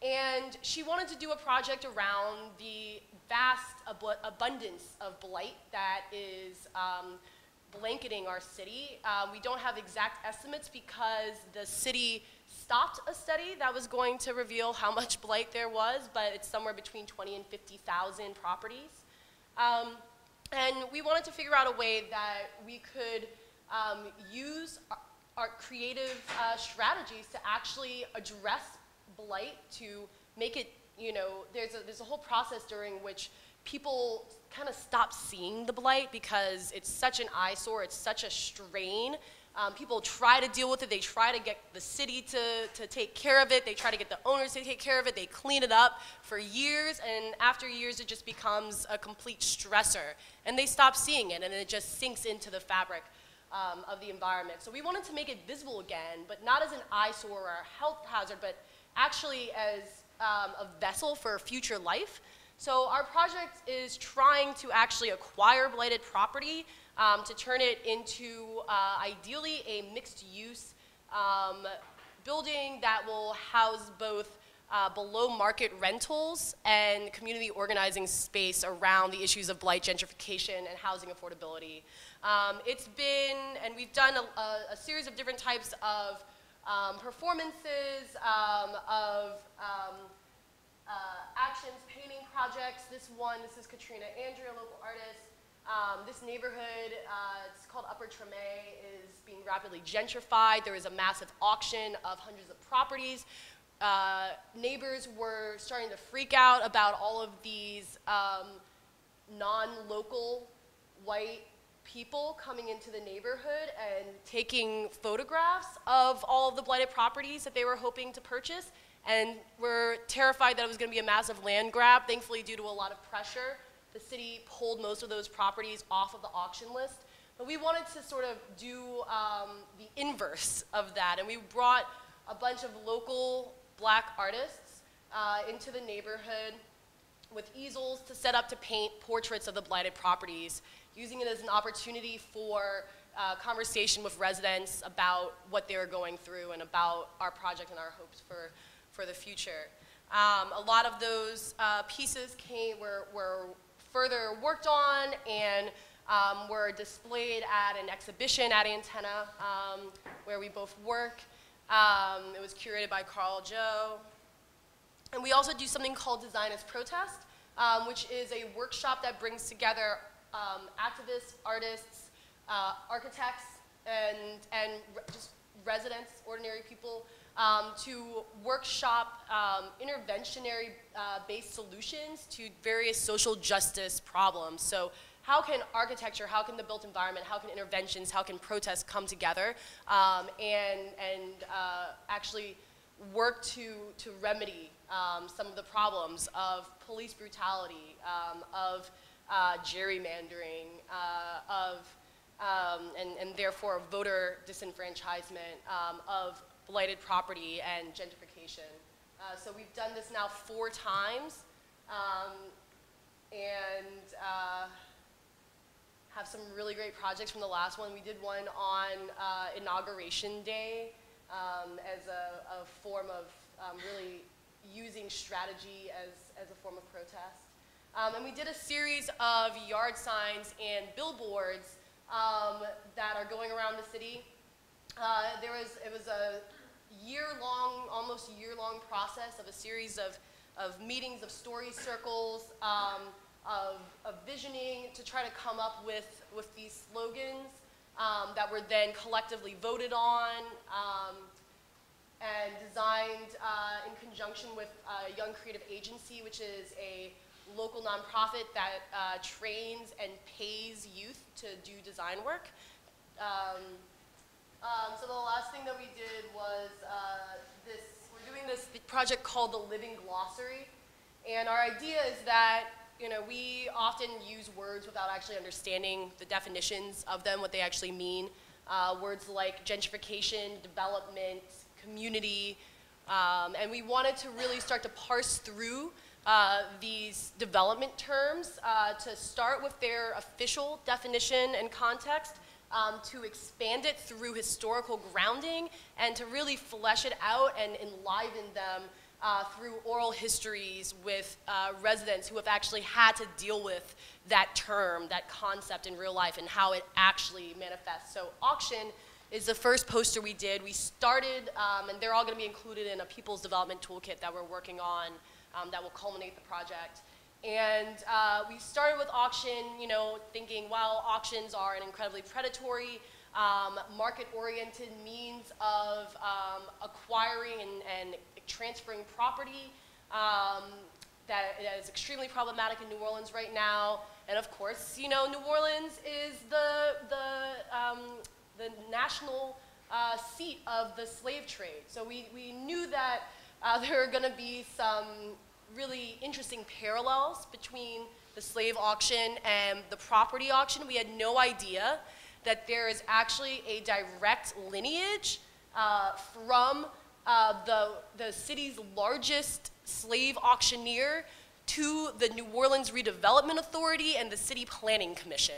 [SPEAKER 3] And she wanted to do a project around the vast ab abundance of blight that is um, blanketing our city. Uh, we don't have exact estimates because the city stopped a study that was going to reveal how much blight there was, but it's somewhere between 20 and 50,000 properties. Um, and we wanted to figure out a way that we could um, use our, our creative uh, strategies to actually address blight to make it, you know, there's a, there's a whole process during which people kind of stop seeing the blight because it's such an eyesore, it's such a strain. Um, people try to deal with it. They try to get the city to, to take care of it. They try to get the owners to take care of it. They clean it up for years, and after years, it just becomes a complete stressor. And they stop seeing it, and it just sinks into the fabric um, of the environment. So we wanted to make it visible again, but not as an eyesore or a health hazard, but actually as um, a vessel for future life. So our project is trying to actually acquire blighted property um, to turn it into uh, ideally a mixed use um, building that will house both uh, below market rentals and community organizing space around the issues of blight gentrification and housing affordability. Um, it's been, and we've done a, a, a series of different types of um, performances, um, of um, uh, actions, painting projects. This one, this is Katrina Andry, a local artist. Um, this neighborhood, uh, it's called Upper Treme, is being rapidly gentrified. There is a massive auction of hundreds of properties. Uh, neighbors were starting to freak out about all of these um, non-local white people coming into the neighborhood and taking photographs of all of the blighted properties that they were hoping to purchase and were terrified that it was going to be a massive land grab. Thankfully, due to a lot of pressure, the city pulled most of those properties off of the auction list. But we wanted to sort of do um, the inverse of that, and we brought a bunch of local black artists uh, into the neighborhood with easels to set up to paint portraits of the blighted properties, using it as an opportunity for uh, conversation with residents about what they were going through and about our project and our hopes for, for the future. Um, a lot of those uh, pieces came, were, were further worked on and um, were displayed at an exhibition at Antenna um, where we both work. Um, it was curated by Carl Joe. And we also do something called Design as Protest, um, which is a workshop that brings together um, activists, artists, uh, architects, and, and re just residents, ordinary people, um, to workshop um, interventionary-based uh, solutions to various social justice problems. So how can architecture, how can the built environment, how can interventions, how can protests come together um, and, and uh, actually work to, to remedy um, some of the problems of police brutality, um, of uh, gerrymandering, uh, of, um, and, and therefore voter disenfranchisement, um, of blighted property and gentrification. Uh, so we've done this now four times, um, and uh, have some really great projects from the last one. We did one on uh, Inauguration Day um, as a, a, form of um, really using strategy as, as a form of protest. Um, and we did a series of yard signs and billboards um, that are going around the city. Uh, there was, it was a year-long, almost year-long process of a series of, of meetings, of story circles, um, of, of, visioning to try to come up with, with these slogans um, that were then collectively voted on um, and designed uh, in conjunction with uh, Young Creative Agency, which is a local nonprofit that uh, trains and pays youth to do design work. Um, um, so the last thing that we did was uh, this, we're doing this project called the Living Glossary. And our idea is that you know, we often use words without actually understanding the definitions of them, what they actually mean. Uh, words like gentrification, development, community, um, and we wanted to really start to parse through uh, these development terms uh, to start with their official definition and context, um, to expand it through historical grounding, and to really flesh it out and enliven them uh, through oral histories with uh, residents who have actually had to deal with that term, that concept in real life, and how it actually manifests. So, auction is the first poster we did. We started, um, and they're all going to be included in a People's Development Toolkit that we're working on um, that will culminate the project. And uh, we started with auction, you know, thinking, while auctions are an incredibly predatory, um, market-oriented means of um, acquiring and, and transferring property um, that is extremely problematic in New Orleans right now. And of course, you know, New Orleans is the, the, um, the national uh, seat of the slave trade. So we, we knew that uh, there were going to be some really interesting parallels between the slave auction and the property auction. We had no idea that there is actually a direct lineage uh, from uh, the, the city's largest slave auctioneer to the New Orleans Redevelopment Authority and the City Planning Commission,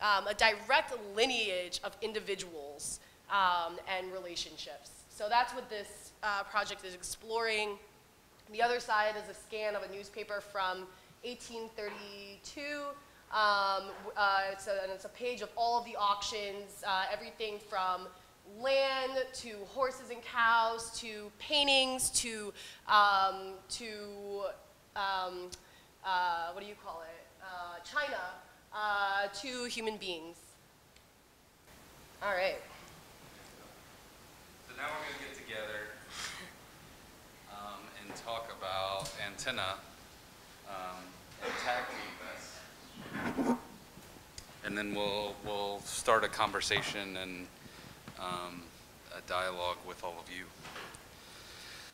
[SPEAKER 3] um, a direct lineage of individuals um, and relationships. So that's what this uh, project is exploring. The other side is a scan of a newspaper from 1832. Um, uh, it's, a, it's, a, page of all of the auctions, uh, everything from land to horses and cows to paintings to um, to um, uh, what do you call it uh, China uh, to human beings. All right.
[SPEAKER 2] So now we're gonna get together talk about antenna um, and tag and then we'll we'll start a conversation and um, a dialogue with all of you.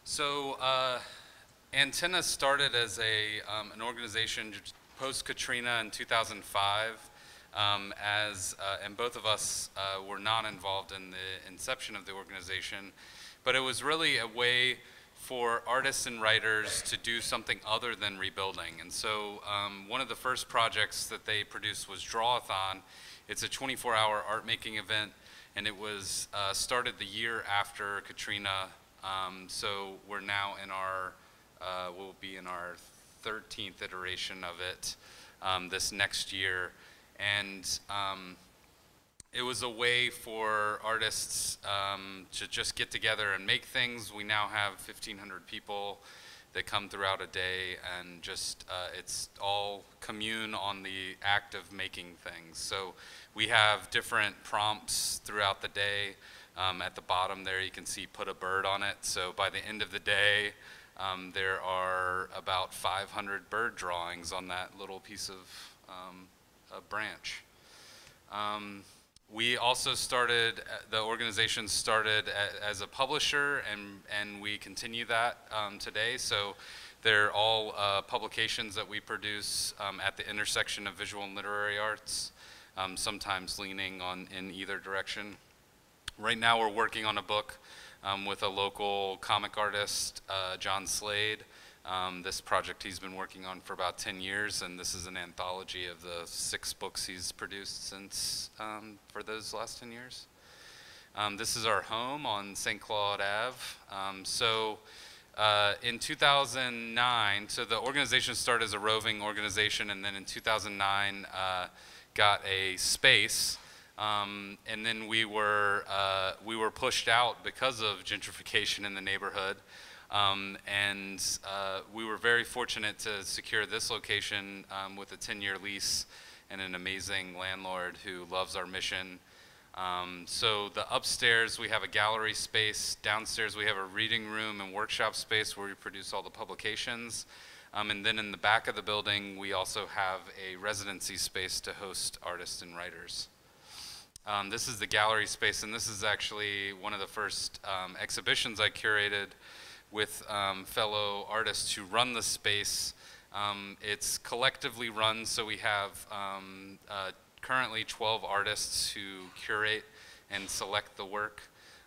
[SPEAKER 2] So, uh, Antenna started as a, um, an organization post Katrina in 2005. um, as, uh, and both of us uh, were not involved in the inception of the organization, but it was really a way for artists and writers to do something other than rebuilding. And so um, one of the first projects that they produced was Drawathon. It's a 24-hour art making event, and it was uh, started the year after Katrina. Um, so we're now in our, uh, we'll be in our 13th iteration of it um, this next year. And um, it was a way for artists um, to just get together and make things. We now have 1,500 people that come throughout a day, and just uh, it's all commune on the act of making things. So we have different prompts throughout the day. Um, at the bottom there, you can see put a bird on it. So by the end of the day, um, there are about 500 bird drawings on that little piece of um, a branch. We also started, uh, the organization started as a publisher, and, and we continue that um, today. So they're all uh, publications that we produce um, at the intersection of visual and literary arts, um, sometimes leaning on in either direction. Right now, we're working on a book um, with a local comic artist, uh, John Slade. Um, this project he's been working on for about 10 years, and this is an anthology of the six books he's produced since um, for those last 10 years. Um, this is our home on St. Claude Ave. Um, so uh, in 2009, so the organization started as a roving organization, and then in 2009 uh, got a space. Um, and then we were uh, we were pushed out because of gentrification in the neighborhood. Um, and uh, we were very fortunate to secure this location um, with a 10-year lease and an amazing landlord who loves our mission. Um, so the upstairs, we have a gallery space. Downstairs, we have a reading room and workshop space where we produce all the publications. Um, and then in the back of the building, we also have a residency space to host artists and writers. Um, this is the gallery space, and this is actually one of the first um, exhibitions I curated with um, fellow artists who run the space. Um, it's collectively run, so we have um, uh, currently 12 artists who curate and select the work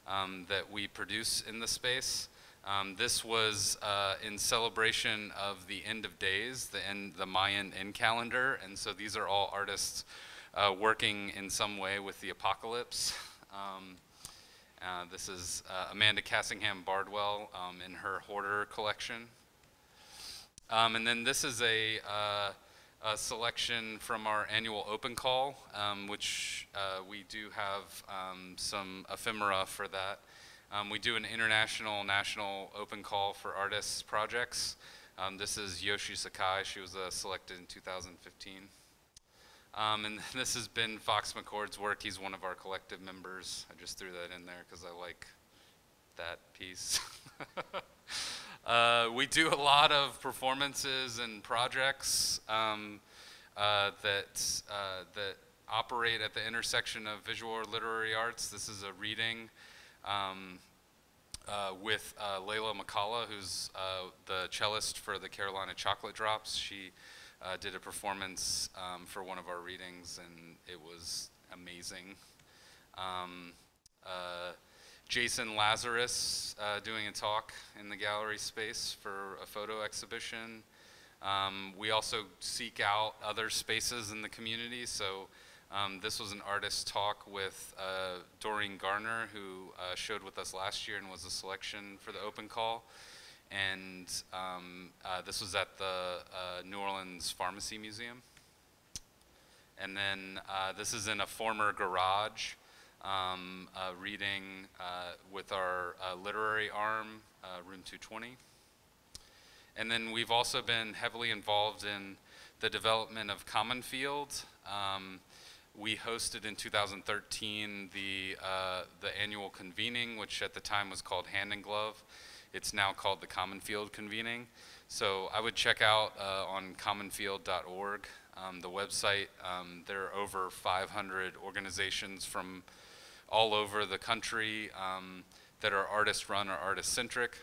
[SPEAKER 2] um, that we produce in the space. Um, this was uh, in celebration of the end of days, the, end, the Mayan end calendar, and so these are all artists uh, working in some way with the apocalypse. Uh, this is uh, Amanda Cassingham Bardwell um, in her Hoarder collection. Um, and then this is a, uh, a, selection from our annual open call, um, which uh, we do have um, some ephemera for that. Um, we do an international, national open call for artists projects. Um, this is Yoshie Sakai. She was uh, selected in 2015. Um, and this has been Fox McCord's work. He's one of our collective members. I just threw that in there because I like that piece. uh, we do a lot of performances and projects um, uh, that, uh, that operate at the intersection of visual or literary arts. This is a reading um, uh, with uh, Leyla McCalla, who's uh, the cellist for the Carolina Chocolate Drops. She uh, did a performance um, for one of our readings, and it was amazing. Um, uh, Jason Lazarus uh, doing a talk in the gallery space for a photo exhibition. Um, we also seek out other spaces in the community. So um, this was an artist talk with uh, Doreen Garner, who uh, showed with us last year and was a selection for the open call and um, uh, this was at the uh, New Orleans Pharmacy Museum. And then uh, this is in a former garage, um, reading uh, with our uh, literary arm, uh, room 220. And then we've also been heavily involved in the development of Common Field. Um, we hosted in 2013 the, the annual convening, which at the time was called Hand and Glove. It's now called the Common Field Convening. So I would check out uh, on commonfield.org, um, the website. Um, there are over 500 organizations from all over the country um, that are artist run or artist centric.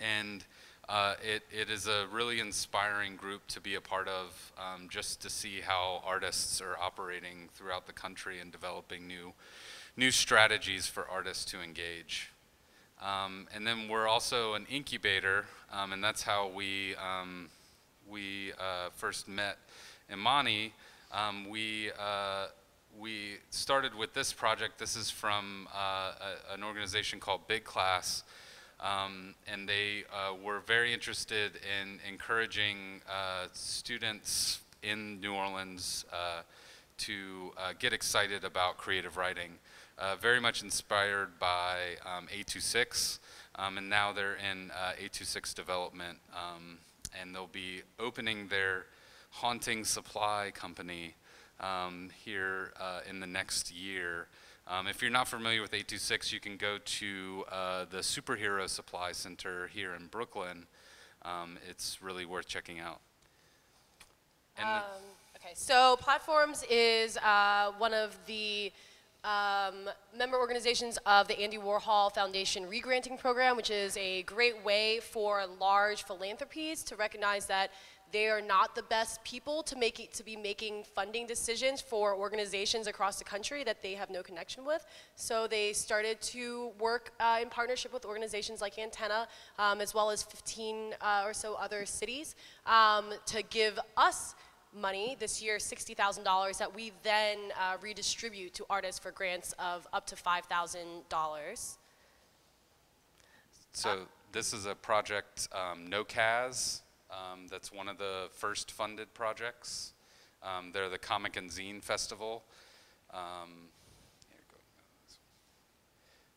[SPEAKER 2] And uh, it, it is a really inspiring group to be a part of, um, just to see how artists are operating throughout the country and developing new, new strategies for artists to engage. Um, and then we're also an incubator, um, and that's how we, um, we uh, first met Imani. Um, we, uh, we started with this project. This is from uh, a, an organization called Big Class, um, and they uh, were very interested in encouraging uh, students in New Orleans uh, to uh, get excited about creative writing. Uh, very much inspired by um, 826, um, and now they're in 826 development, um, and they'll be opening their haunting supply company um, here uh, in the next year. Um, if you're not familiar with 826, you can go to uh, the Superhero Supply Center here in Brooklyn. It's really worth checking out.
[SPEAKER 3] Okay, so Platforms is uh, one of the um, member organizations of the Andy Warhol Foundation Regranting Program, which is a great way for large philanthropies to recognize that they are not the best people to make it, to be making funding decisions for organizations across the country that they have no connection with. So they started to work uh, in partnership with organizations like Antenna, um, as well as 15 uh, or so other cities, um, to give us money this year, $60,000 that we then uh, redistribute to artists for grants of up to $5,000.
[SPEAKER 2] So this is a project, um, NoCaz, um, that's one of the first funded projects. Um, they're the Comic and Zine Festival. Um, here,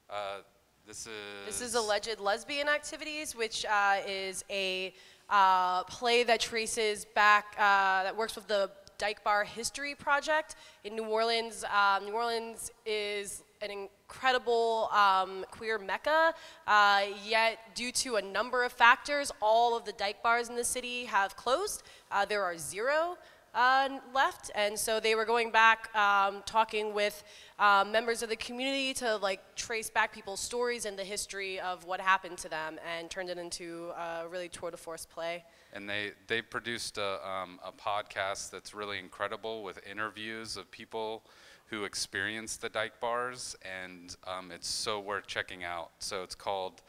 [SPEAKER 2] go- uh, this is.
[SPEAKER 3] This is Alleged Lesbian Activities, which uh, is a uh, play that traces back, uh, that works with the Dyke Bar History Project in New Orleans. Um, New Orleans is an incredible um, queer mecca, uh, yet due to a number of factors, all of the dyke bars in the city have closed. Uh, there are zero uh, left, and so they were going back, um, talking with um, members of the community to like trace back people's stories and the history of what happened to them, and turned it into a really tour de force play.
[SPEAKER 2] And they, they produced a, um, a podcast that's really incredible with interviews of people who experienced the Dyke Bars, and um, it's so worth checking out. So it's called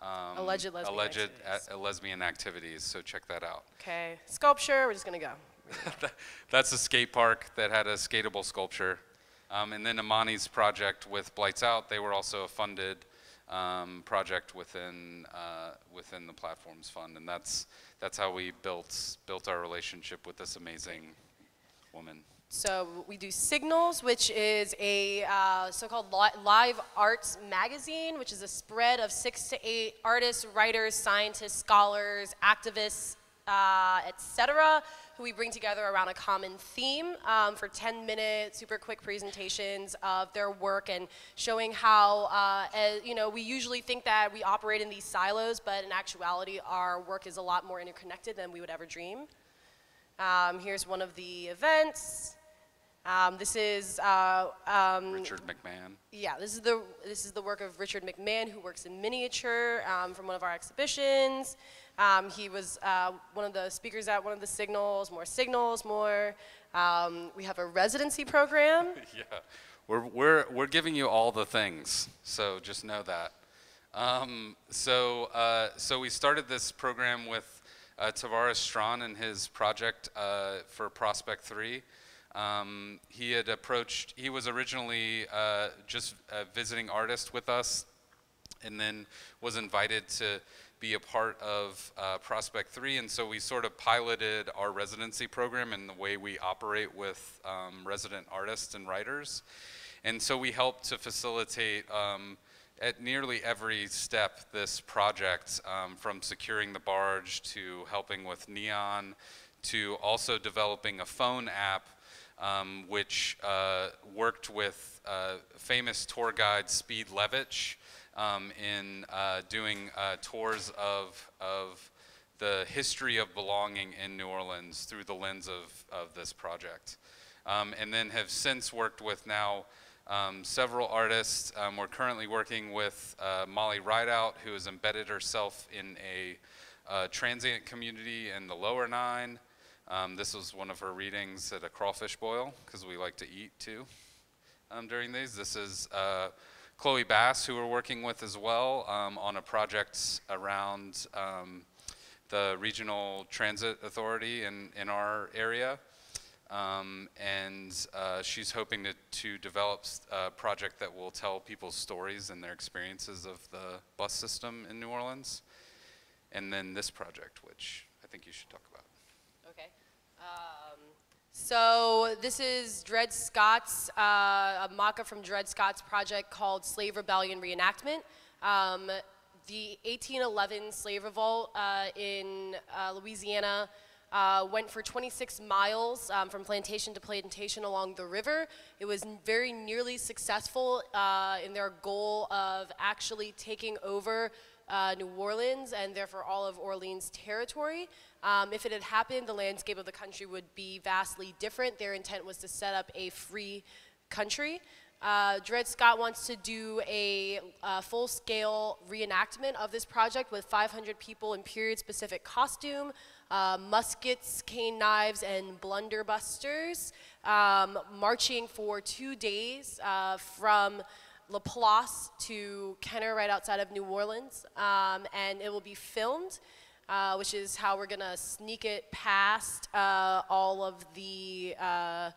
[SPEAKER 2] um,
[SPEAKER 3] Alleged Lesbian
[SPEAKER 2] Alleged
[SPEAKER 3] Activities.
[SPEAKER 2] Lesbian Activities. So check that out.
[SPEAKER 3] Okay, sculpture. We're just gonna go.
[SPEAKER 2] That's a skate park that had a skatable sculpture. Um, and then Imani's project with Blights Out, they were also a funded um, project within uh, within the Platforms Fund, and that's that's how we built built our relationship with this amazing woman.
[SPEAKER 3] So we do Signals, which is a uh, so-called li- live arts magazine, which is a spread of six to eight artists, writers, scientists, scholars, activists, uh, etc., who we bring together around a common theme um, for 10-minute, super quick presentations of their work and showing how, uh, as, you know, we usually think that we operate in these silos, but in actuality, our work is a lot more interconnected than we would ever dream. Um, here's one of the events. Um, this is uh, um,
[SPEAKER 2] Richard McMahon.
[SPEAKER 3] yeah, this is the this is the work of Richard McMahon, who works in miniature um, from one of our exhibitions. Um, he was uh, one of the speakers at one of the signals. More signals, more. Um, we have a residency program.
[SPEAKER 2] yeah, we're, we're, we're giving you all the things, so just know that. Um, so, uh, so we started this program with uh, Tavares Strachan and his project uh, for Prospect 3. Um, he had approached, he was originally uh, just a visiting artist with us and then was invited to be a part of uh, Prospect 3. And so we sort of piloted our residency program and the way we operate with um, resident artists and writers. And so we helped to facilitate um, at nearly every step this project, um, from securing the barge to helping with Neon to also developing a phone app um, which uh, worked with uh, famous tour guide Speed Levitch um, in uh, doing uh, tours of, of the history of belonging in New Orleans through the lens of, of this project. Um, and then have since worked with now um, several artists. Um, we're currently working with uh, Molly Rideout, who has embedded herself in a uh, transient community in the lower nine. Um, this was one of her readings at a crawfish boil because we like to eat too um, during these. This is uh, Chloe Bass, who we're working with as well um, on a project around um, the regional transit authority in, in our area. Um, and uh, she's hoping to, to develop a project that will tell people's stories and their experiences of the bus system in New Orleans. And then this project, which I think you should talk about.
[SPEAKER 3] Okay. Um, so this is Dread Scott's, uh, a mock-up from Dread Scott's project called Slave Rebellion Reenactment. Um, the 1811 slave revolt uh, in uh, Louisiana uh, went for 26 miles um, from plantation to plantation along the river. It was very nearly successful uh, in their goal of actually taking over uh, New Orleans and therefore all of Orleans territory. Um, if it had happened, the landscape of the country would be vastly different. Their intent was to set up a free country. Uh, Dread Scott wants to do a uh, full scale reenactment of this project with 500 people in period specific costume, uh, muskets, cane knives, and blunderbusters, um, marching for two days uh, from Laplace to Kenner, right outside of New Orleans, um, and it will be filmed, uh, which is how we're gonna sneak it past uh, all of the uh,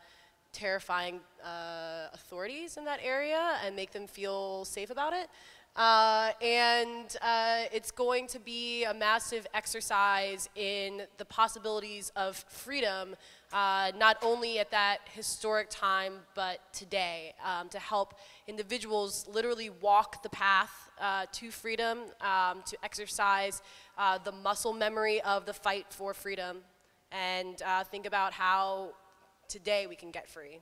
[SPEAKER 3] terrifying uh, authorities in that area and make them feel safe about it. Uh, and uh, it's going to be a massive exercise in the possibilities of freedom, uh, not only at that historic time, but today, um, to help individuals literally walk the path uh, to freedom, um, to exercise uh, the muscle memory of the fight for freedom, and uh, think about how today we can get free.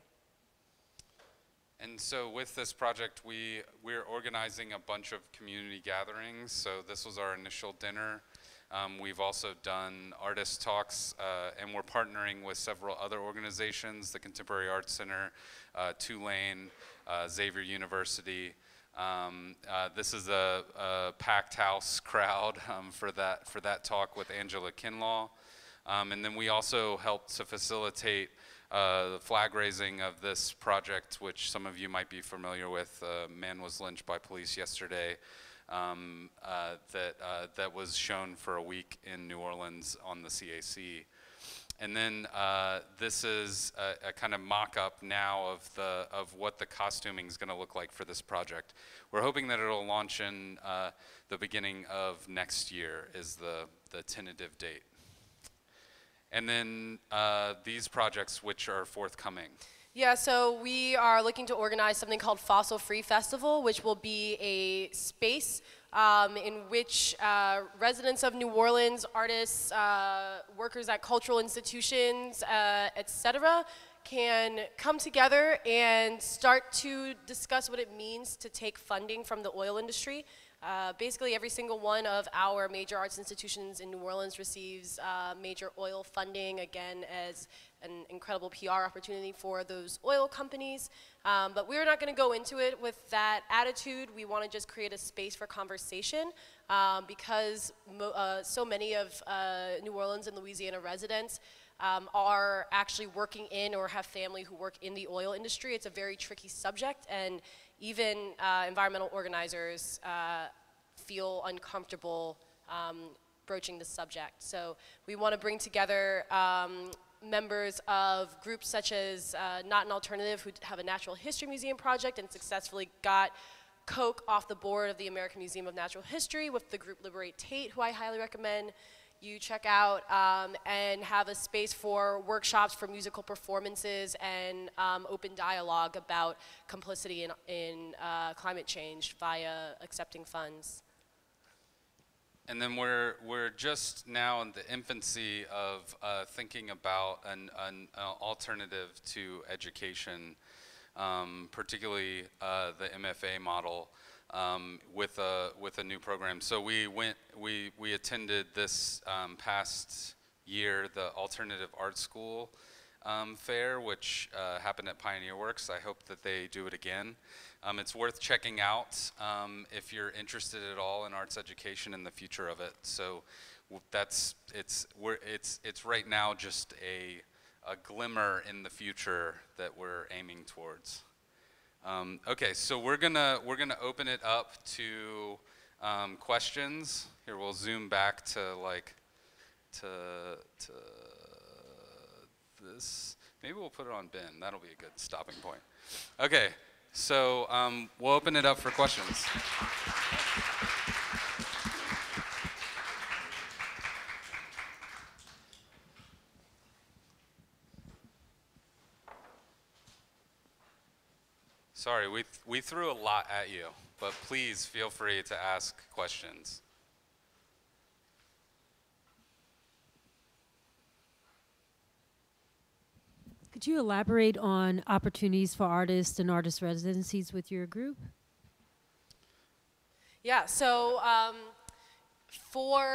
[SPEAKER 2] And so with this project, we, we're organizing a bunch of community gatherings. So this was our initial dinner. Um, we've also done artist talks, uh, and we're partnering with several other organizations, the Contemporary Arts Center, uh, Tulane, uh, Xavier University. Um, uh, this is a, a packed house crowd um, for, that, for that talk with Angela Kinlaw. Um, and then we also helped to facilitate uh, the flag raising of this project, which some of you might be familiar with. A man was lynched by police yesterday. Um, uh, that uh, that was shown for a week in New Orleans on the CAC. And then uh, this is a, a kind of mock-up now of the of what the costuming is going to look like for this project. We're hoping that it'll launch in uh, the beginning of next year is the the tentative date. And then uh, these projects, which are forthcoming.
[SPEAKER 3] Yeah, so we are looking to organize something called Fossil Free Festival, which will be a space um, in which uh, residents of New Orleans, artists, uh, workers at cultural institutions, uh, etc., can come together and start to discuss what it means to take funding from the oil industry. Uh, basically, every single one of our major arts institutions in New Orleans receives uh, major oil funding, again, as an incredible PR opportunity for those oil companies. Um, but we're not going to go into it with that attitude. We want to just create a space for conversation um, because uh, so many of uh, New Orleans and Louisiana residents um, are actually working in or have family who work in the oil industry. It's a very tricky subject, and even uh, environmental organizers uh, feel uncomfortable um, broaching the subject. So we want to bring together um, members of groups such as uh, Not an Alternative, who have a natural history museum project and successfully got Koch off the board of the American Museum of Natural History with the group Liberate Tate, who I highly recommend you check out um, and have a space for workshops for musical performances and um, open dialogue about complicity in, in uh, climate change via accepting funds.
[SPEAKER 2] And then we're, we're just now in the infancy of uh, thinking about an, an uh, alternative to education, um, particularly uh, the MFA model um, with, a, with a new program. So we went, we, we attended this um, past year the Alternative Art School um, fair, which uh, happened at Pioneer Works. I hope that they do it again. Um, it's worth checking out um, if you're interested at all in arts education and the future of it. So that's it's we're it's it's right now just a a glimmer in the future that we're aiming towards. Um, okay, so we're gonna we're gonna open it up to um, questions. Here, we'll zoom back to like to to this. Maybe we'll put it on Ben. That'll be a good stopping point. Okay, so um, we'll open it up for questions. Sorry, we, th- we threw a lot at you, but please feel free to ask questions.
[SPEAKER 4] Could you elaborate on opportunities for artists and artist residencies with your group?
[SPEAKER 3] Yeah, so um, for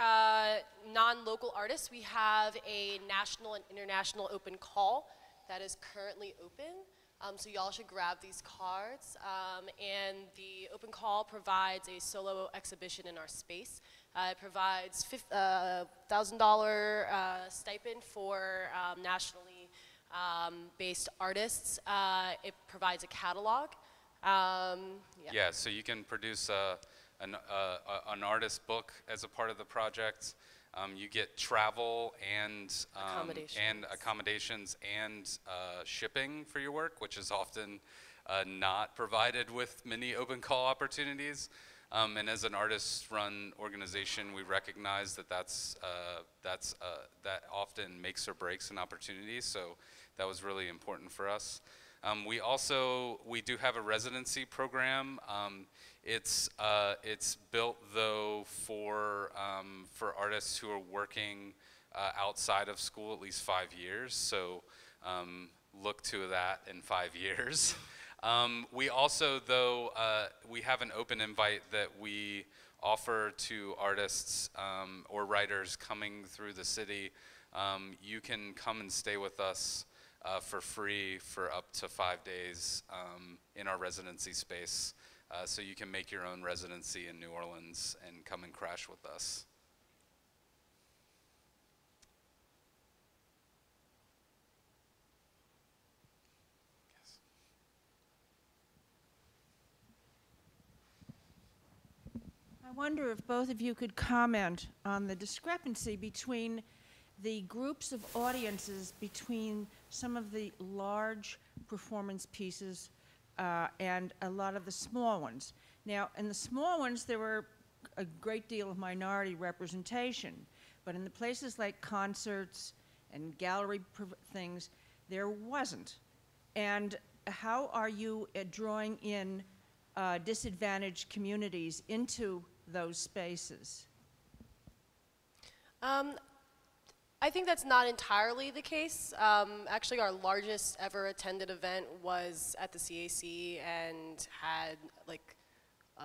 [SPEAKER 3] uh, non-local artists, we have a national and international open call that is currently open. Um, so y'all should grab these cards. Um, and the open call provides a solo exhibition in our space. Uh, it provides fif- uh, $1,000 uh, stipend for um, nationally um, based artists. Uh, it provides a catalog. Um, yeah.
[SPEAKER 2] Yeah, so you can produce an, uh, a, an artist book as a part of the project. Um, you get travel and um, and
[SPEAKER 3] Accommodations.
[SPEAKER 2] accommodations and uh, shipping for your work, which is often uh, not provided with many open call opportunities. Um, and as an artist-run organization, we recognize that that's uh, that's uh, that often makes or breaks an opportunity. So that was really important for us. Um, we also we do have a residency program. It's uh, it's built though for um, for artists who are working uh, outside of school at least five years. So um, look to that in five years. Um, we also though uh, we have an open invite that we offer to artists um, or writers coming through the city. Um, you can come and stay with us uh, for free for up to five days um, in our residency space. Uh, so you can make your own residency in New Orleans and come and crash with us.
[SPEAKER 5] I wonder if both of you could comment on the discrepancy between the groups of audiences between some of the large performance pieces uh, and a lot of the small ones. Now, in the small ones, there were a great deal of minority representation, but in the places like concerts and gallery things, there wasn't. And how are you uh, drawing in uh, disadvantaged communities into those spaces?
[SPEAKER 3] Um, I think that's not entirely the case. Um, actually, our largest ever attended event was at the CAC and had like a,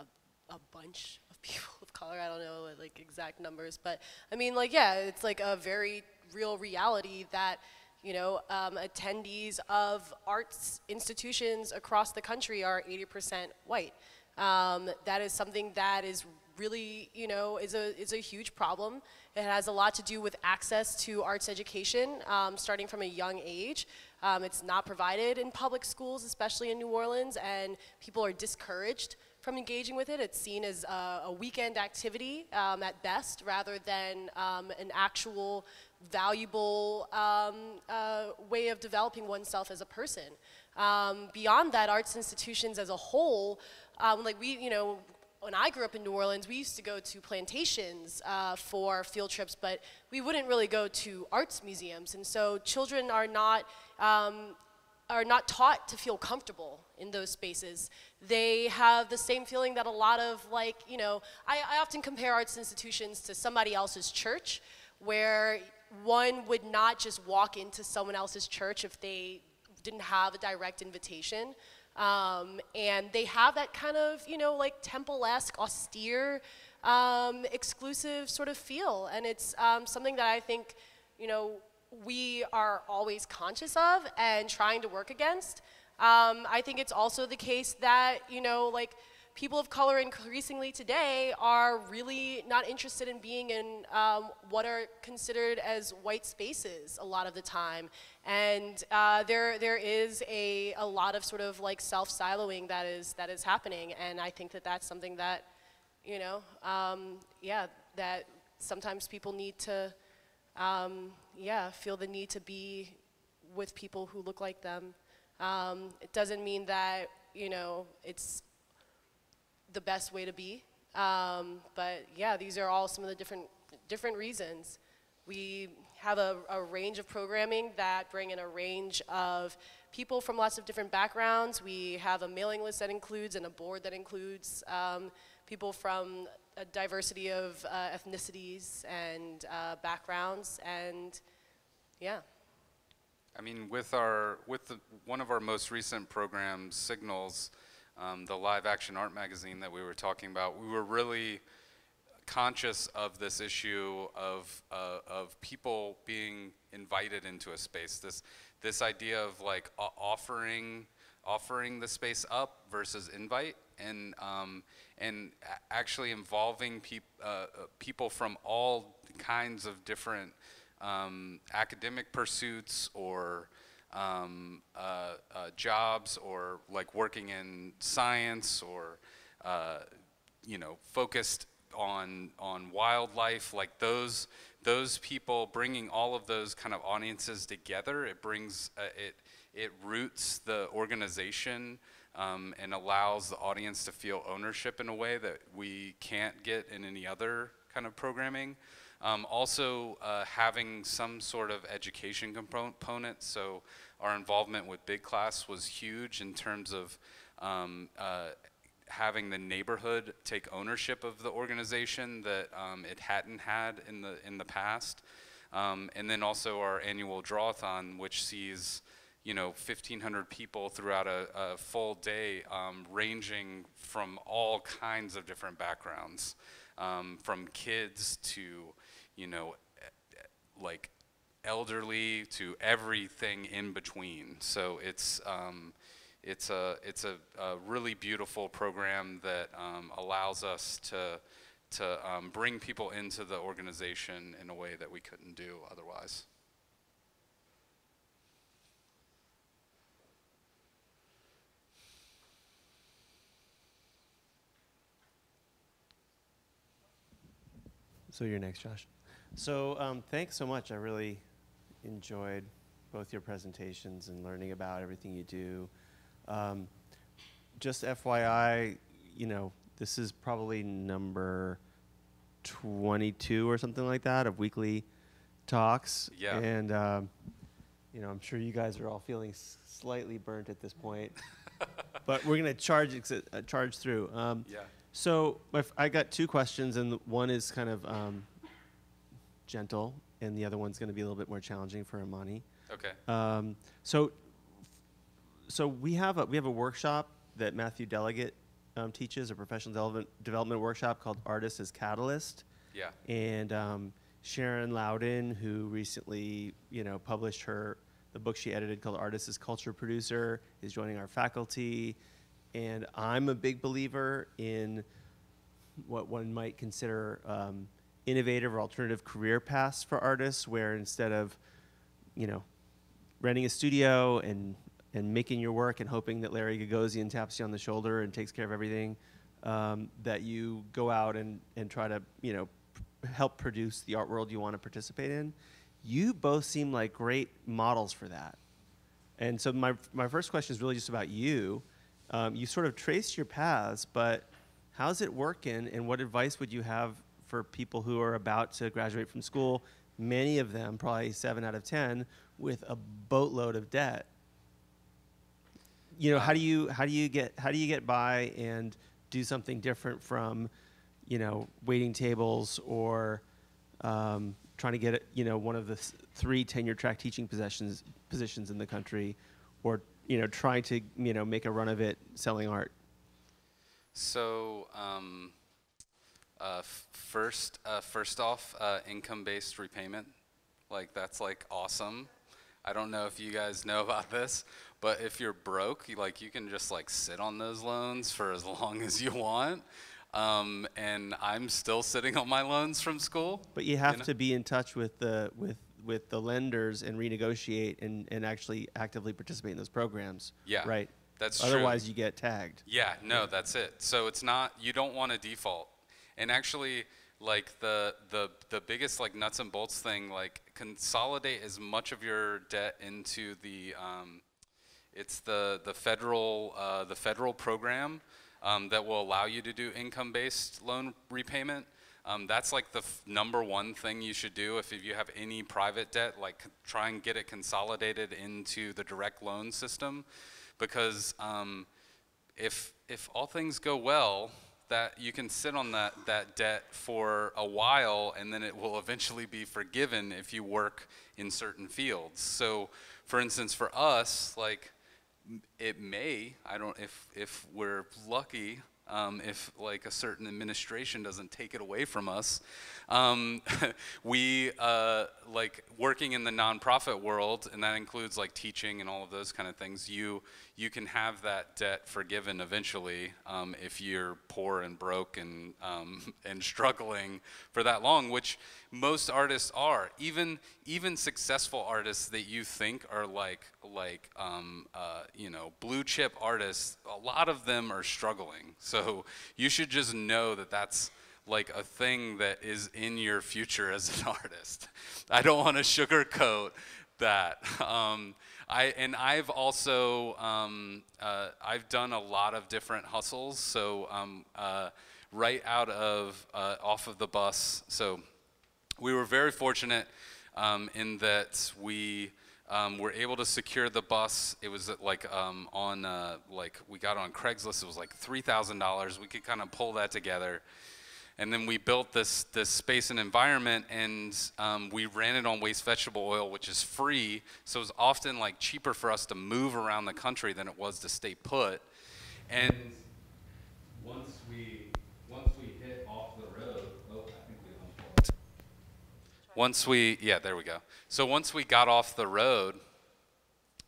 [SPEAKER 3] a bunch of people of color. I don't know like exact numbers, but I mean, like, yeah, it's like a very real reality that you know um, attendees of arts institutions across the country are 80% white. Um, that is something that is really, you know, is a, is a huge problem. It has a lot to do with access to arts education, um, starting from a young age. Um, it's not provided in public schools, especially in New Orleans, and people are discouraged from engaging with it. It's seen as a, a weekend activity um, at best, rather than um, an actual valuable um, uh, way of developing oneself as a person. Um, beyond that, arts institutions as a whole, um, like we, you know, when I grew up in New Orleans, we used to go to plantations uh, for field trips, but we wouldn't really go to arts museums. And so children are not, um, are not taught to feel comfortable in those spaces. They have the same feeling that a lot of, like, you know, I, I often compare arts institutions to somebody else's church, where one would not just walk into someone else's church if they didn't have a direct invitation. Um, and they have that kind of, you know, like temple-esque, austere, um, exclusive sort of feel. And it's um, something that I think, you know, we are always conscious of and trying to work against. Um, I think it's also the case that, you know, like people of color increasingly today are really not interested in being in um, what are considered as white spaces a lot of the time. And uh, there, there is a, a lot of sort of like self-siloing that is, that is happening. And I think that that's something that, you know, um, yeah, that sometimes people need to, um, yeah, feel the need to be with people who look like them. Um, it doesn't mean that, you know, it's the best way to be. Um, but yeah, these are all some of the different, different reasons. We have a, a range of programming that bring in a range of people from lots of different backgrounds. We have a mailing list that includes and a board that includes um, people from a diversity of uh, ethnicities and uh, backgrounds, and yeah.
[SPEAKER 2] I mean, with our with the, one of our most recent programs, Signals, um, the live action art magazine that we were talking about, we were really conscious of this issue of uh, of people being invited into a space. This this idea of like offering offering the space up versus invite, and um, and actually involving peop- uh, uh, people from all kinds of different um, academic pursuits or um, uh, uh, jobs or like working in science or uh, you know focused on on wildlife like those those people bringing all of those kind of audiences together it brings uh, it it roots the organization um, and allows the audience to feel ownership in a way that we can't get in any other kind of programming um, also, uh, having some sort of education component. So, our involvement with Big Class was huge in terms of um, uh, having the neighborhood take ownership of the organization that um, it hadn't had in the in the past. Um, and then also our annual drawathon, which sees you know 1,500 people throughout a, a full day, um, ranging from all kinds of different backgrounds, um, from kids to you know, like elderly to everything in between. So it's um, it's a it's a, a, really beautiful program that um, allows us to to um, bring people into the organization in a way that we couldn't do otherwise.
[SPEAKER 1] So you're next, Josh. So um, thanks so much. I really enjoyed both your presentations and learning about everything you do. Um, just FYI, you know, this is probably number 22 or something like that of weekly talks.
[SPEAKER 2] Yeah.
[SPEAKER 1] And, um, you know, I'm sure you guys are all feeling slightly burnt at this point. but we're going to charge, ex- uh, charge through. Um,
[SPEAKER 2] Yeah.
[SPEAKER 1] So I got two questions, and one is kind of um, gentle, and the other one's going to be a little bit more challenging for Imani.
[SPEAKER 2] Okay.
[SPEAKER 1] Um, so, so we have a we have a workshop that Matthew Deleget um, teaches, a professional development development workshop called Artist as Catalyst,
[SPEAKER 2] Yeah.
[SPEAKER 1] and um, Sharon Louden, who recently you know published her the book she edited called Artist as Culture Producer, is joining our faculty, and I'm a big believer in what one might consider um, innovative or alternative career paths for artists, where instead of, you know, renting a studio and and making your work and hoping that Larry Gagosian taps you on the shoulder and takes care of everything, um, that you go out and, and try to, you know, help produce the art world you want to participate in. You both seem like great models for that. And so my, my first question is really just about you. Um, you sort of traced your paths, but how's it working and what advice would you have for people who are about to graduate from school, many of them, probably seven out of 10, with a boatload of debt? You know, how do you how do you get how do you get by and do something different from, you know, waiting tables or um, trying to get you know one of the three tenure track teaching positions positions in the country, or you know trying to you know make a run of it selling art.
[SPEAKER 2] So, um, uh, first, uh, first off, uh, income-based repayment Like that's like awesome. I don't know if you guys know about this, but if you're broke, you, like you can just like sit on those loans for as long as you want. Um, and I'm still sitting on my loans from school.
[SPEAKER 1] But you have
[SPEAKER 2] know?
[SPEAKER 1] to be in touch with the with with the lenders and renegotiate and, and actually actively participate in those programs.
[SPEAKER 2] Yeah,
[SPEAKER 1] Right.
[SPEAKER 2] that's true.
[SPEAKER 1] Otherwise, you get tagged.
[SPEAKER 2] Yeah, no, that's it. So it's not you don't want to default. And actually like the the the biggest like nuts and bolts thing like consolidate as much of your debt into the um, it's the the federal uh, the federal program um, that will allow you to do income-based loan repayment. Um, that's like the number one thing you should do if, if you have any private debt. Like try and get it consolidated into the direct loan system, because um, if if all things go well, that you can sit on that that debt for a while, and then it will eventually be forgiven if you work in certain fields. So, for instance, for us, like it may i don't if if we're lucky um, if like a certain administration doesn't take it away from us um, we uh, like working in the nonprofit world and that includes like teaching and all of those kind of things you you can have that debt forgiven eventually um, if you're poor and broke and um, and struggling for that long which most artists are. Even even successful artists that you think are like like um, uh, you know blue chip artists a lot of them are struggling. So you should just know that that's like a thing that is in your future as an artist i don't want to sugarcoat that um, I, and I've also um, uh, I've done a lot of different hustles. So um, uh, right out of uh, off of the bus. So we were very fortunate um, in that we um, were able to secure the bus. It was like um, on uh, like we got on Craigslist. It was like three thousand dollars. We could kind of pull that together, and then we built this this space and environment, and um, we ran it on waste vegetable oil, which is free. So it was often like cheaper for us to move around the country than it was to stay put. And once we once we hit off the road, oh, I think we unplugged. Once we, yeah, there we go. So once we got off the road,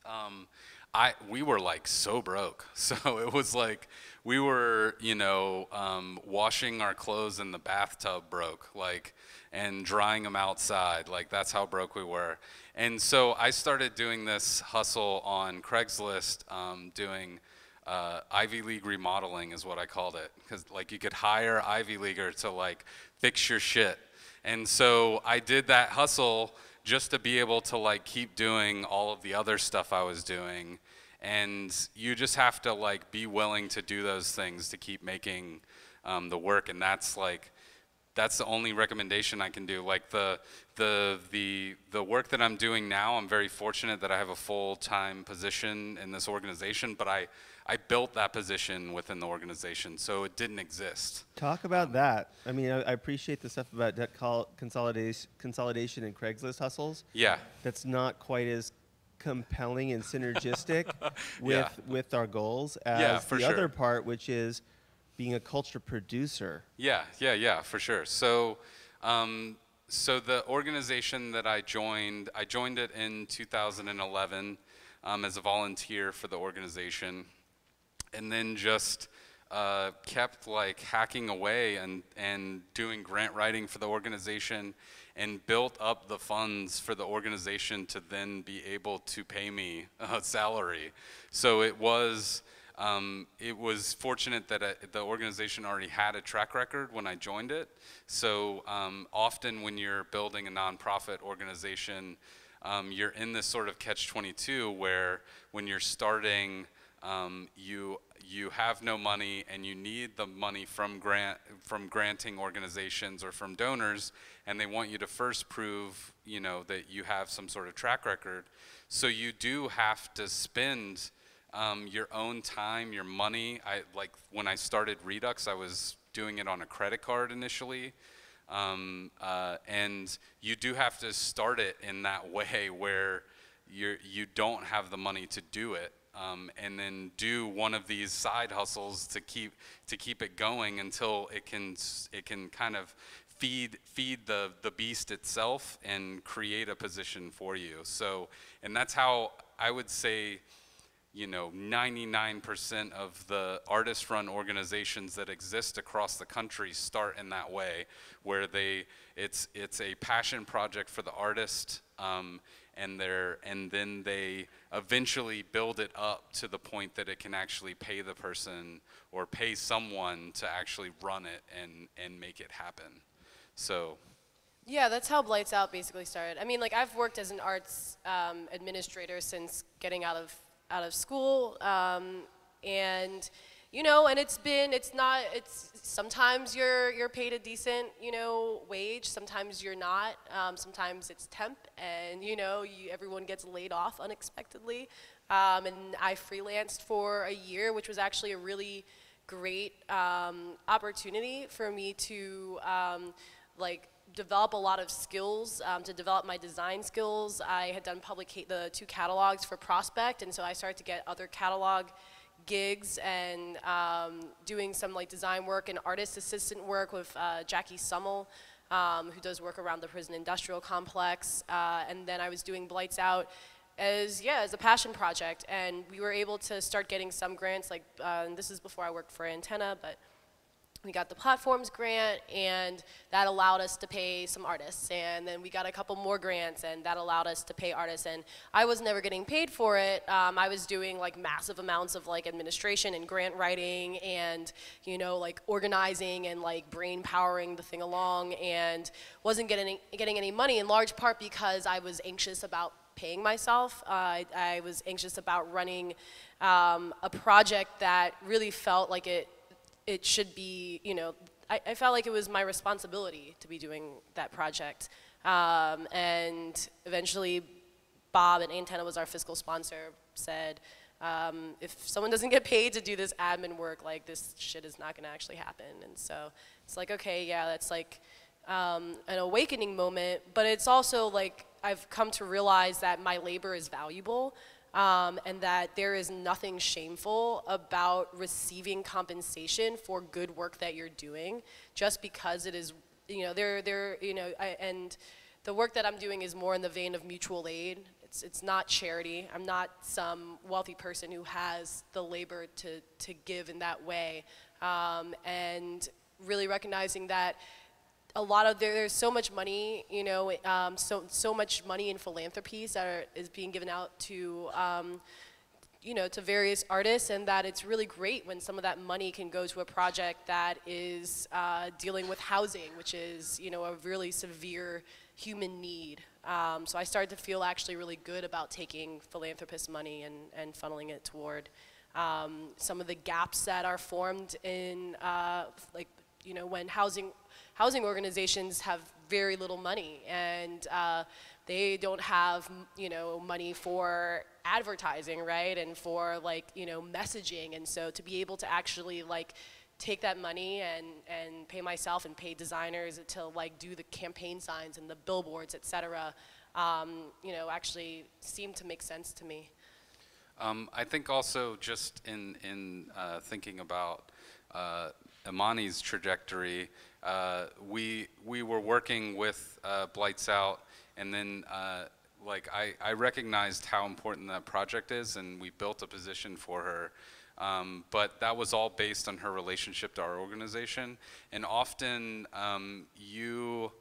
[SPEAKER 2] um, I we were like so broke. So it was like we were, you know, um, washing our clothes in the bathtub broke, like, and drying them outside. Like that's how broke we were. And so I started doing this hustle on Craigslist, um, doing. Uh, Ivy League remodeling is what I called it, because like you could hire Ivy Leaguer to like fix your shit, and so I did that hustle just to be able to like keep doing all of the other stuff I was doing. And you just have to like be willing to do those things to keep making um, the work. And that's like, that's the only recommendation I can do. Like the the the the work that I'm doing now, I'm very fortunate that I have a full-time position in this organization, but I I built that position within the organization, so it didn't exist.
[SPEAKER 1] Talk about that. I mean, I, I appreciate the stuff about debt consolidation, consolidation and Craigslist hustles.
[SPEAKER 2] Yeah.
[SPEAKER 1] That's not quite as compelling and synergistic with
[SPEAKER 2] Yeah.
[SPEAKER 1] with our goals as
[SPEAKER 2] Yeah, for
[SPEAKER 1] the
[SPEAKER 2] sure.
[SPEAKER 1] other part, which is being a culture producer.
[SPEAKER 2] Yeah, yeah, yeah, for sure. So, um, so the organization that I joined, I joined it in 2011 um, as a volunteer for the organization, and then just uh, kept like hacking away and and doing grant writing for the organization, and built up the funds for the organization to then be able to pay me a salary. So it was. Um, it was fortunate that uh the organization already had a track record when I joined it. So um, often when you're building a nonprofit organization, um, you're in this sort of catch-22 where when you're starting, um, you you have no money and you need the money from grant from granting organizations or from donors, and they want you to first prove you know that you have some sort of track record. So you do have to spend um, your own time, your money. I like when I started Redux, I was doing it on a credit card initially, um, uh, and you do have to start it in that way where you you don't have the money to do it, um, and then do one of these side hustles to keep to keep it going until it can it can kind of feed feed the the beast itself and create a position for you. So, and that's how I would say you know, 99% of the artist run organizations that exist across the country start in that way, where they, it's, it's a passion project for the artist, um, and, they're, and then they eventually build it up to the point that it can actually pay the person or pay someone to actually run it and, and make it happen. So,
[SPEAKER 3] Yeah, that's how Blights Out basically started. I mean, like I've worked as an arts um, administrator since getting out of out of school, um, and you know, and it's been it's not it's sometimes you're you're paid a decent you know wage, sometimes you're not, um, sometimes it's temp, and you know you, everyone gets laid off unexpectedly, um, and I freelanced for a year, which was actually a really great um, opportunity for me to um, like develop a lot of skills um, to develop my design skills. I had done public the two catalogs for Prospect, and so I started to get other catalog gigs and um, doing some like design work and artist assistant work with uh, Jackie Sumell, um, who does work around the prison industrial complex. Uh, and then I was doing Blights Out as yeah as a passion project, and we were able to start getting some grants. Like uh, this is before I worked for Antenna, but we got the platforms grant and that allowed us to pay some artists. And then we got a couple more grants and that allowed us to pay artists. And i was never getting paid for it. Um, i was doing like massive amounts of like administration and grant writing and you know like organizing and like brain powering the thing along and wasn't getting getting any money in large part because i was anxious about paying myself. Uh, I, I, was anxious about running um, a project that really felt like it it should be, you know, I, I, felt like it was my responsibility to be doing that project. Um, and eventually, Bob and Antenna was our fiscal sponsor, said, um, if someone doesn't get paid to do this admin work, like this shit is not gonna actually happen. And so it's like, okay, yeah, that's like um, an awakening moment, but it's also like I've come to realize that my labor is valuable um, and that there is nothing shameful about receiving compensation for good work that you're doing just because it is, you know, there, there, you know, I, and the work that I'm doing is more in the vein of mutual aid. It's, it's not charity. I'm not some wealthy person who has the labor to, to give in that way. Um, and really recognizing that a lot of there, there's so much money, you know, um, so so much money in philanthropies that are, is being given out to, um, you know, to various artists, and that it's really great when some of that money can go to a project that is uh, dealing with housing, which is, you know, a really severe human need. Um, so I started to feel actually really good about taking philanthropist money and, and funneling it toward um, some of the gaps that are formed in, uh, like, you know, when housing housing organizations have very little money and uh, they don't have you know money for advertising right and for like you know messaging. And so to be able to actually like take that money and, and pay myself and pay designers to like do the campaign signs and the billboards et cetera um, you know actually seemed to make sense to me.
[SPEAKER 2] Um, I think also just in, in uh, thinking about uh, Imani's trajectory, uh, we we were working with uh, Blights Out, and then uh, like I, I recognized how important that project is, and we built a position for her. Um, but that was all based on her relationship to our organization, and often um, you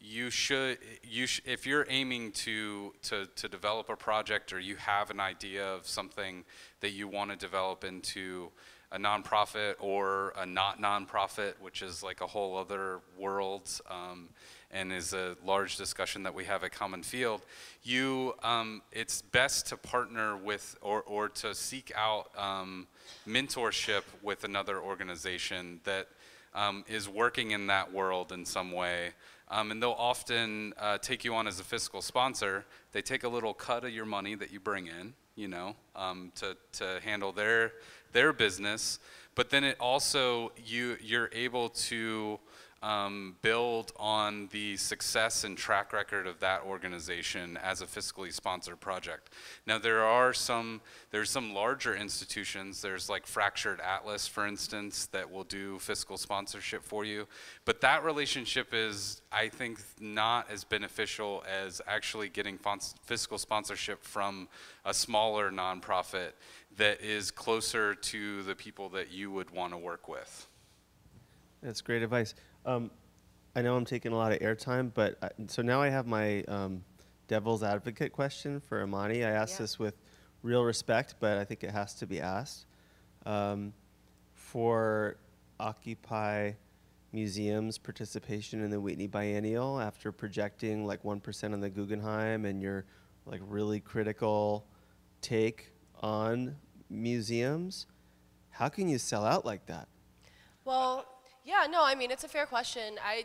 [SPEAKER 2] you should you sh if you're aiming to, to to develop a project or you have an idea of something that you want to develop into a nonprofit or a not nonprofit, which is like a whole other world um, and is a large discussion that we have at Common Field, you, um, it's best to partner with or, or to seek out um, mentorship with another organization that um, is working in that world in some way. Um, and they'll often uh, take you on as a fiscal sponsor. They take a little cut of your money that you bring in, you know, um, to, to handle their their business, but then it also you you're able to um, build on the success and track record of that organization as a fiscally sponsored project. Now there are some there's some larger institutions. There's like Fractured Atlas, for instance, that will do fiscal sponsorship for you. But that relationship is, I think, not as beneficial as actually getting fiscal sponsorship from a smaller nonprofit that is closer to the people that you would want to work with.
[SPEAKER 1] That's great advice. Um, I know I'm taking a lot of airtime, but I, so now I have my um, devil's advocate question for Imani. I asked
[SPEAKER 3] Yeah.
[SPEAKER 1] this with real respect, but I think it has to be asked. Um, for Occupy Museum's participation in the Whitney Biennial after projecting like 1% on the Guggenheim and your like really critical take on museums, how can you sell out like that?
[SPEAKER 3] Well, yeah, no, I mean, it's a fair question. I,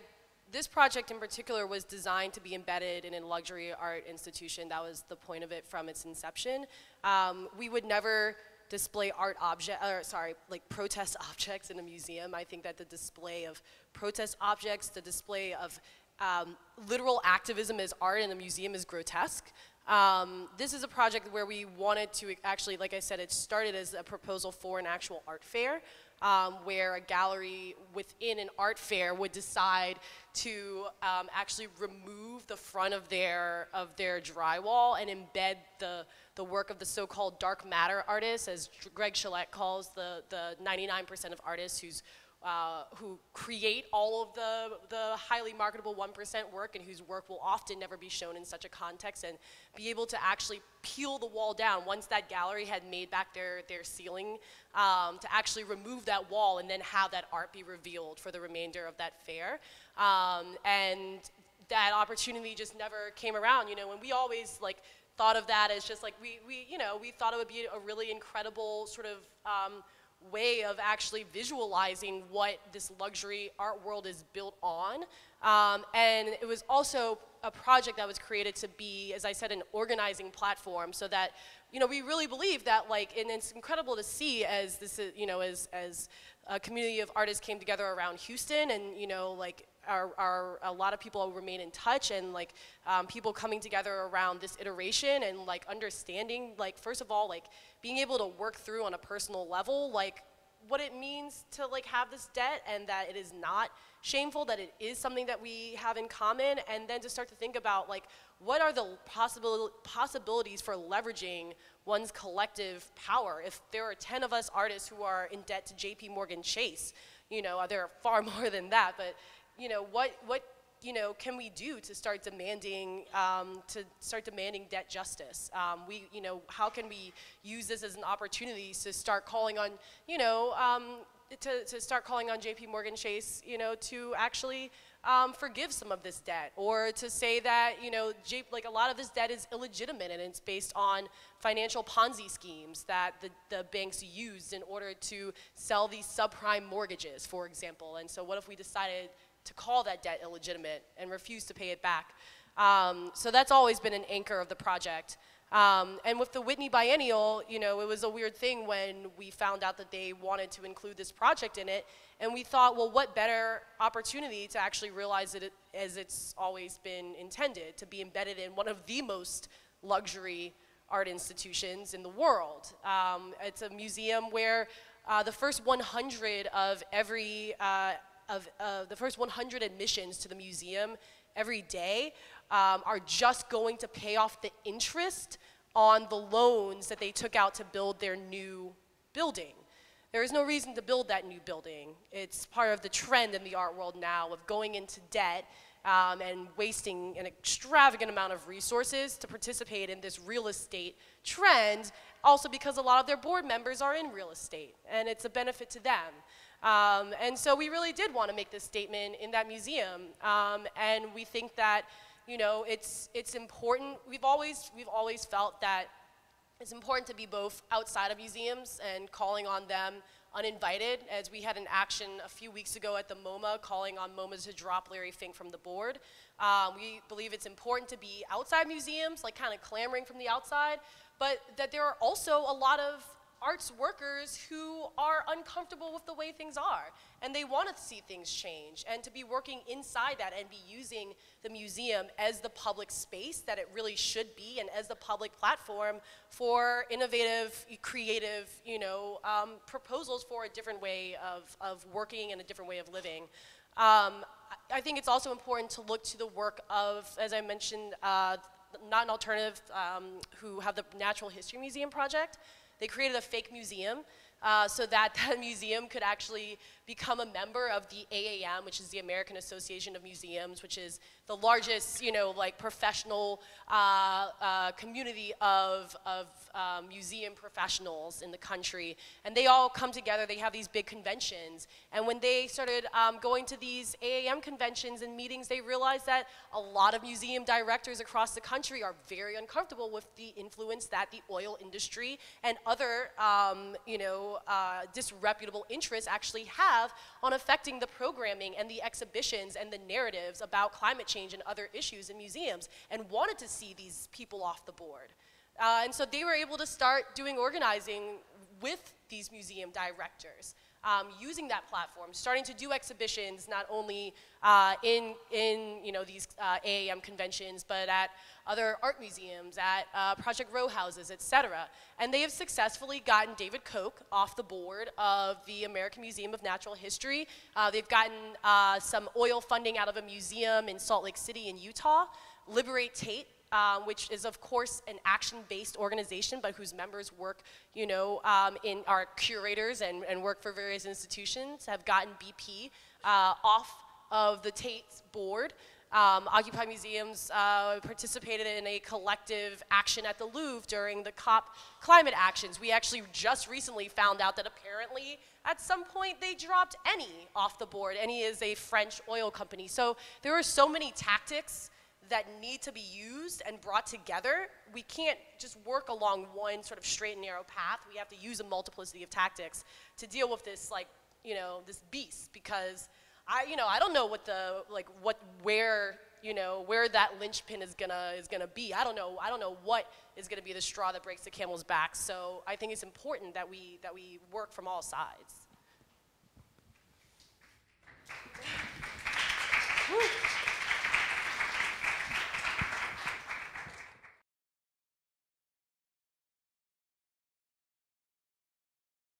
[SPEAKER 3] this project in particular was designed to be embedded in a luxury art institution. That was the point of it from its inception. Um, we would never display art object, or sorry, like protest objects in a museum. I think that the display of protest objects, the display of um, literal activism as art in a museum is grotesque. Um, this is a project where we wanted to actually, like I said, it started as a proposal for an actual art fair, um, where a gallery within an art fair would decide to um, actually remove the front of their of their drywall and embed the the work of the so-called dark matter artists, as Greg Sholette calls the the 99% of artists who's uh, who create all of the, the highly marketable 1% work and whose work will often never be shown in such a context and be able to actually peel the wall down once that gallery had made back their, their ceiling um, to actually remove that wall and then have that art be revealed for the remainder of that fair. Um, and that opportunity just never came around, you know, and we always like thought of that as just like we, we you know, we thought it would be a really incredible sort of um, way of actually visualizing what this luxury art world is built on. Um, and it was also a project that was created to be, as I said, an organizing platform so that, you know, we really believe that like, and it's incredible to see as this is, you know, as, as a community of artists came together around Houston and, you know, like are, are a lot of people remain in touch and like um, people coming together around this iteration and like understanding like first of all like being able to work through on a personal level like what it means to like have this debt and that it is not shameful that it is something that we have in common and then to start to think about like what are the possible possibilities for leveraging one's collective power? If there are 10 of us artists who are in debt to JP Morgan Chase you know there are far more than that but you know, what, what you know, can we do to start demanding, um, to start demanding debt justice? Um, we, you know, how can we use this as an opportunity to start calling on, you know, um, to, to start calling on JP Morgan Chase, you know, to actually um, forgive some of this debt or to say that, you know, J- like a lot of this debt is illegitimate and it's based on financial Ponzi schemes that the, the banks used in order to sell these subprime mortgages, for example. And so what if we decided to call that debt illegitimate and refuse to pay it back. Um, so that's always been an anchor of the project. Um, and with the Whitney Biennial, you know, it was a weird thing when we found out that they wanted to include this project in it. And we thought, well, what better opportunity to actually realize it as it's always been intended, to be embedded in one of the most luxury art institutions in the world. Um, it's a museum where uh, the first 100 of every uh, of uh, the first 100 admissions to the museum every day um, are just going to pay off the interest on the loans that they took out to build their new building. There is no reason to build that new building. It's part of the trend in the art world now of going into debt um, and wasting an extravagant amount of resources to participate in this real estate trend, also because a lot of their board members are in real estate, and it's a benefit to them. Um, and so we really did want to make this statement in that museum. Um, and we think that, you know, it's, it's important. We've always, we've always felt that it's important to be both outside of museums and calling on them uninvited, as we had an action a few weeks ago at the MoMA calling on MoMA to drop Larry Fink from the board. Um, we believe it's important to be outside museums, like kind of clamoring from the outside, but that there are also a lot of arts workers who are uncomfortable with the way things are and they want to see things change and to be working inside that and be using the museum as the public space that it really should be and as the public platform for innovative, creative, you know, um, proposals for a different way of, of working and a different way of living. Um, I- think it's also important to look to the work of, as I mentioned, uh, Not an Alternative, um, who have the Natural History Museum project. They created a fake museum uh, so that that museum could actually become a member of the AAM, which is the American Association of Museums, which is the largest, you know, like professional uh, uh, community of, of um, museum professionals in the country. And they all come together, they have these big conventions. And when they started um, going to these AAM conventions and meetings, they realized that a lot of museum directors across the country are very uncomfortable with the influence that the oil industry and other, um, you know, uh, disreputable interests actually have on affecting the programming and the exhibitions and the narratives about climate change and other issues in museums and wanted to see these people off the board. Uh, and so they were able to start doing organizing with these museum directors, um, using that platform, starting to do exhibitions not only uh, in, in you know, these uh, AAM conventions, but at other art museums, at uh, Project Row houses, et cetera. And they have successfully gotten David Koch off the board of the American Museum of Natural History. Uh, they've gotten uh, some oil funding out of a museum in Salt Lake City in Utah. Liberate Tate um, which is of course an action-based organization, but whose members work, you know, um, in our curators and, and work for various institutions, have gotten BP uh, off of the Tate's board. Um, Occupy Museums uh, participated in a collective action at the Louvre during the COP climate actions. We actually just recently found out that apparently at some point they dropped Eni off the board. Eni is a French oil company. So there are so many tactics that need to be used and brought together. We can't just work along one sort of straight and narrow path. We have to use a multiplicity of tactics to deal with this, like, you know, this beast because I, you know, I don't know what the, like, what, where, you know, where that linchpin is gonna, is gonna be. I don't know, I don't know what is gonna be the straw that breaks the camel's back. So I think it's important that we, that we work from all sides. Woo.